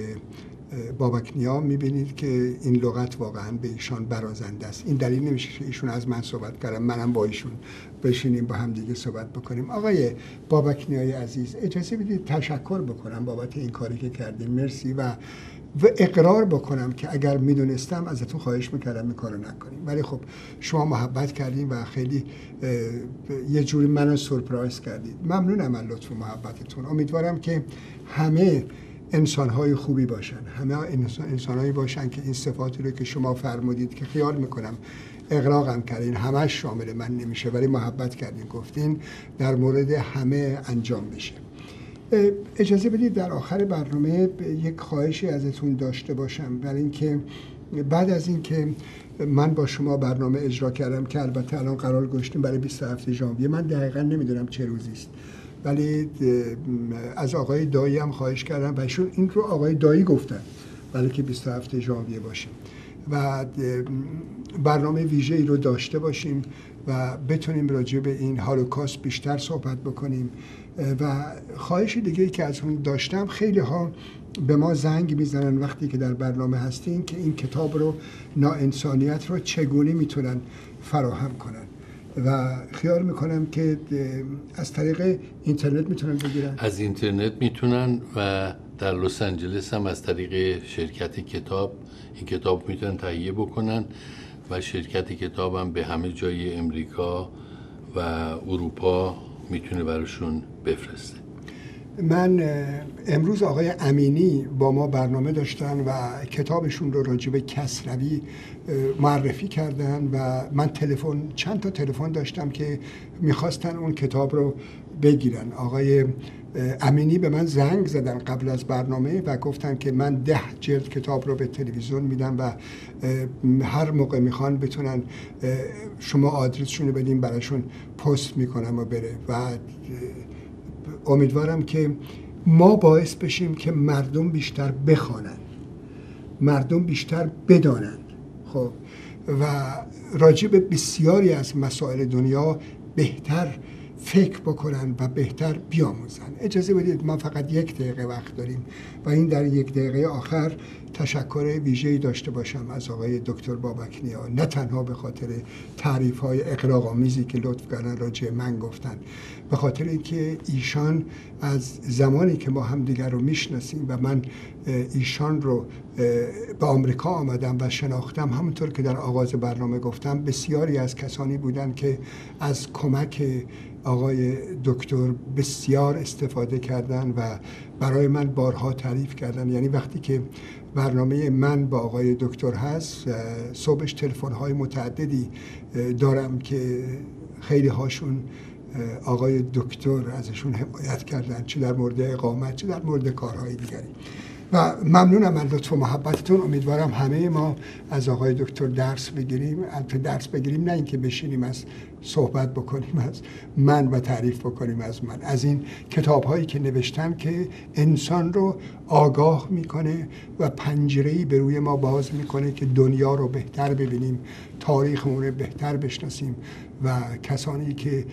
Speaker 1: بابکنیا می‌بینید که این لغت واقعا به ایشان برازنده است. این دلیل نمیشه که ایشون از من صحبت کردم منم با ایشون بشینیم با هم دیگه صحبت بکنیم. آقای بابکنیای عزیز اجازه بدید تشکر بکنم بابت این کاری که کردیم. مرسی و و اقرار بکنم که اگر می‌دونستم ازتون خواهش می‌کردم این کارو نکنیم. ولی خب شما محبت کردیم و خیلی یه جوری منو سورپرایز کردید. ممنونم از لطف محبتتون. امیدوارم که همه انسان های خوبی باشن. همه انسان هایی باشن که این صفاتی رو که شما فرمودید که خیال می‌کنم اقراقم کردین همش شامل من نمیشه ولی محبت کردین گفتین در مورد همه انجام بشه. اجازه بدید در آخر برنامه یک خواهشی ازتون داشته باشم. برای اینکه بعد از اینکه من با شما برنامه اجرا کردم که البته الان قرار گذاشتیم برای 27 ژانویه من دقیقا نمی‌دونم چه روزی است. ولی از آقای دایی هم خواهش کردم و ایشون این رو آقای دایی گفتن. ولی که 27 ژانویه باشه و برنامه ویژه ای رو داشته باشیم و بتونیم راجع به این هالوکاست بیشتر صحبت بکنیم. و خواهش دیگه ای که از اون داشتم خیلی ها به ما زنگ می‌زنن وقتی که در برنامه هستیم که این کتاب رو ناانسانیت رو چگونه می‌تونن فراهم کنن. و خیال می‌کنم که از طریق اینترنت می‌تونن بگیرن.
Speaker 3: از اینترنت می‌تونن و در لس آنجلس هم از طریق شرکت کتاب این کتاب می‌تونن تهیه بکنن و شرکت کتاب هم به همه جای امریکا و اروپا می‌تونه براشون بفرسته.
Speaker 1: من امروز آقای امینی با ما برنامه داشتن و کتابشون رو راجب کسروی معرفی کردن و من تلفن چند تا تلفن داشتم که می‌خواستن اون کتاب رو بگیرن. آقای امینی به من زنگ زدن قبل از برنامه و گفتن که من ده جلد کتاب رو به تلویزیون میدم و هر موقع می‌خوان بتونن شما آدرسشون رو بدیم براشون پست می‌کنم و بره. و امیدوارم که ما باعث بشیم که مردم بیشتر بخوانند. مردم بیشتر بدانند. خب و راجع به بسیاری از مسائل دنیا بهتر فکر بکنن و بهتر بیاموزن. اجازه بدید ما فقط یک دقیقه وقت داریم و این در یک دقیقه آخر تشکر ویژه‌ای داشته باشم از آقای دکتر بابک نیا نه تنها به خاطر تعریف های اقراق که لطف کردن راجع من گفتن به خاطر اینکه ایشان از زمانی که ما همدیگر رو می‌شناسیم و من ایشان رو به آمریکا آمدم و شناختم همونطور که در آغاز برنامه گفتم بسیاری از کسانی بودن که از کمک آقای دکتر بسیار استفاده کردن و برای من بارها تعریف کردن. یعنی وقتی که برنامه من با آقای دکتر هست صبحش تلفن های متعددی دارم که خیلی هاشون آقای دکتر ازشون حمایت کردن چه در مورد اقامت چه در مورد کارهای دیگری. و ممنونم از لطف و محبتتون. امیدوارم همه ما از آقای دکتر درس بگیریم. البته درس بگیریم نه اینکه بشینیم از صحبت بکنیم از من و تعریف بکنیم از من. از این کتاب هایی که نوشتم که انسان رو آگاه می‌کنه و پنجره به روی ما باز می‌کنه که دنیا رو بهتر ببینیم تاریخمون رو بهتر بشناسیم و کسانی که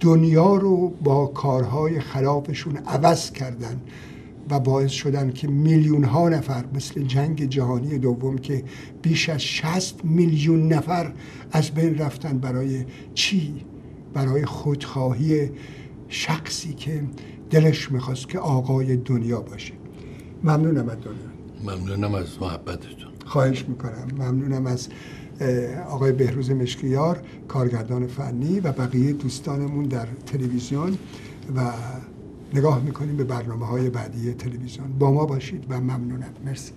Speaker 1: دنیا رو با کارهای خلافشون عوض کردن و باعث شدن که میلیون ها نفر مثل جنگ جهانی دوم که بیش از 60 میلیون نفر از بین رفتن برای چی؟ برای خودخواهی شخصی که دلش می‌خواست که آقای دنیا باشه. ممنونم از دنیا.
Speaker 3: ممنونم از محبتتون.
Speaker 1: خواهش می‌کنم. ممنونم از آقای بهروز مشکیار کارگردان فنی و بقیه دوستانمون در تلویزیون و نگاه می‌کنیم به برنامه های بعدی تلویزیون. با ما باشید و ممنونم. مرسی.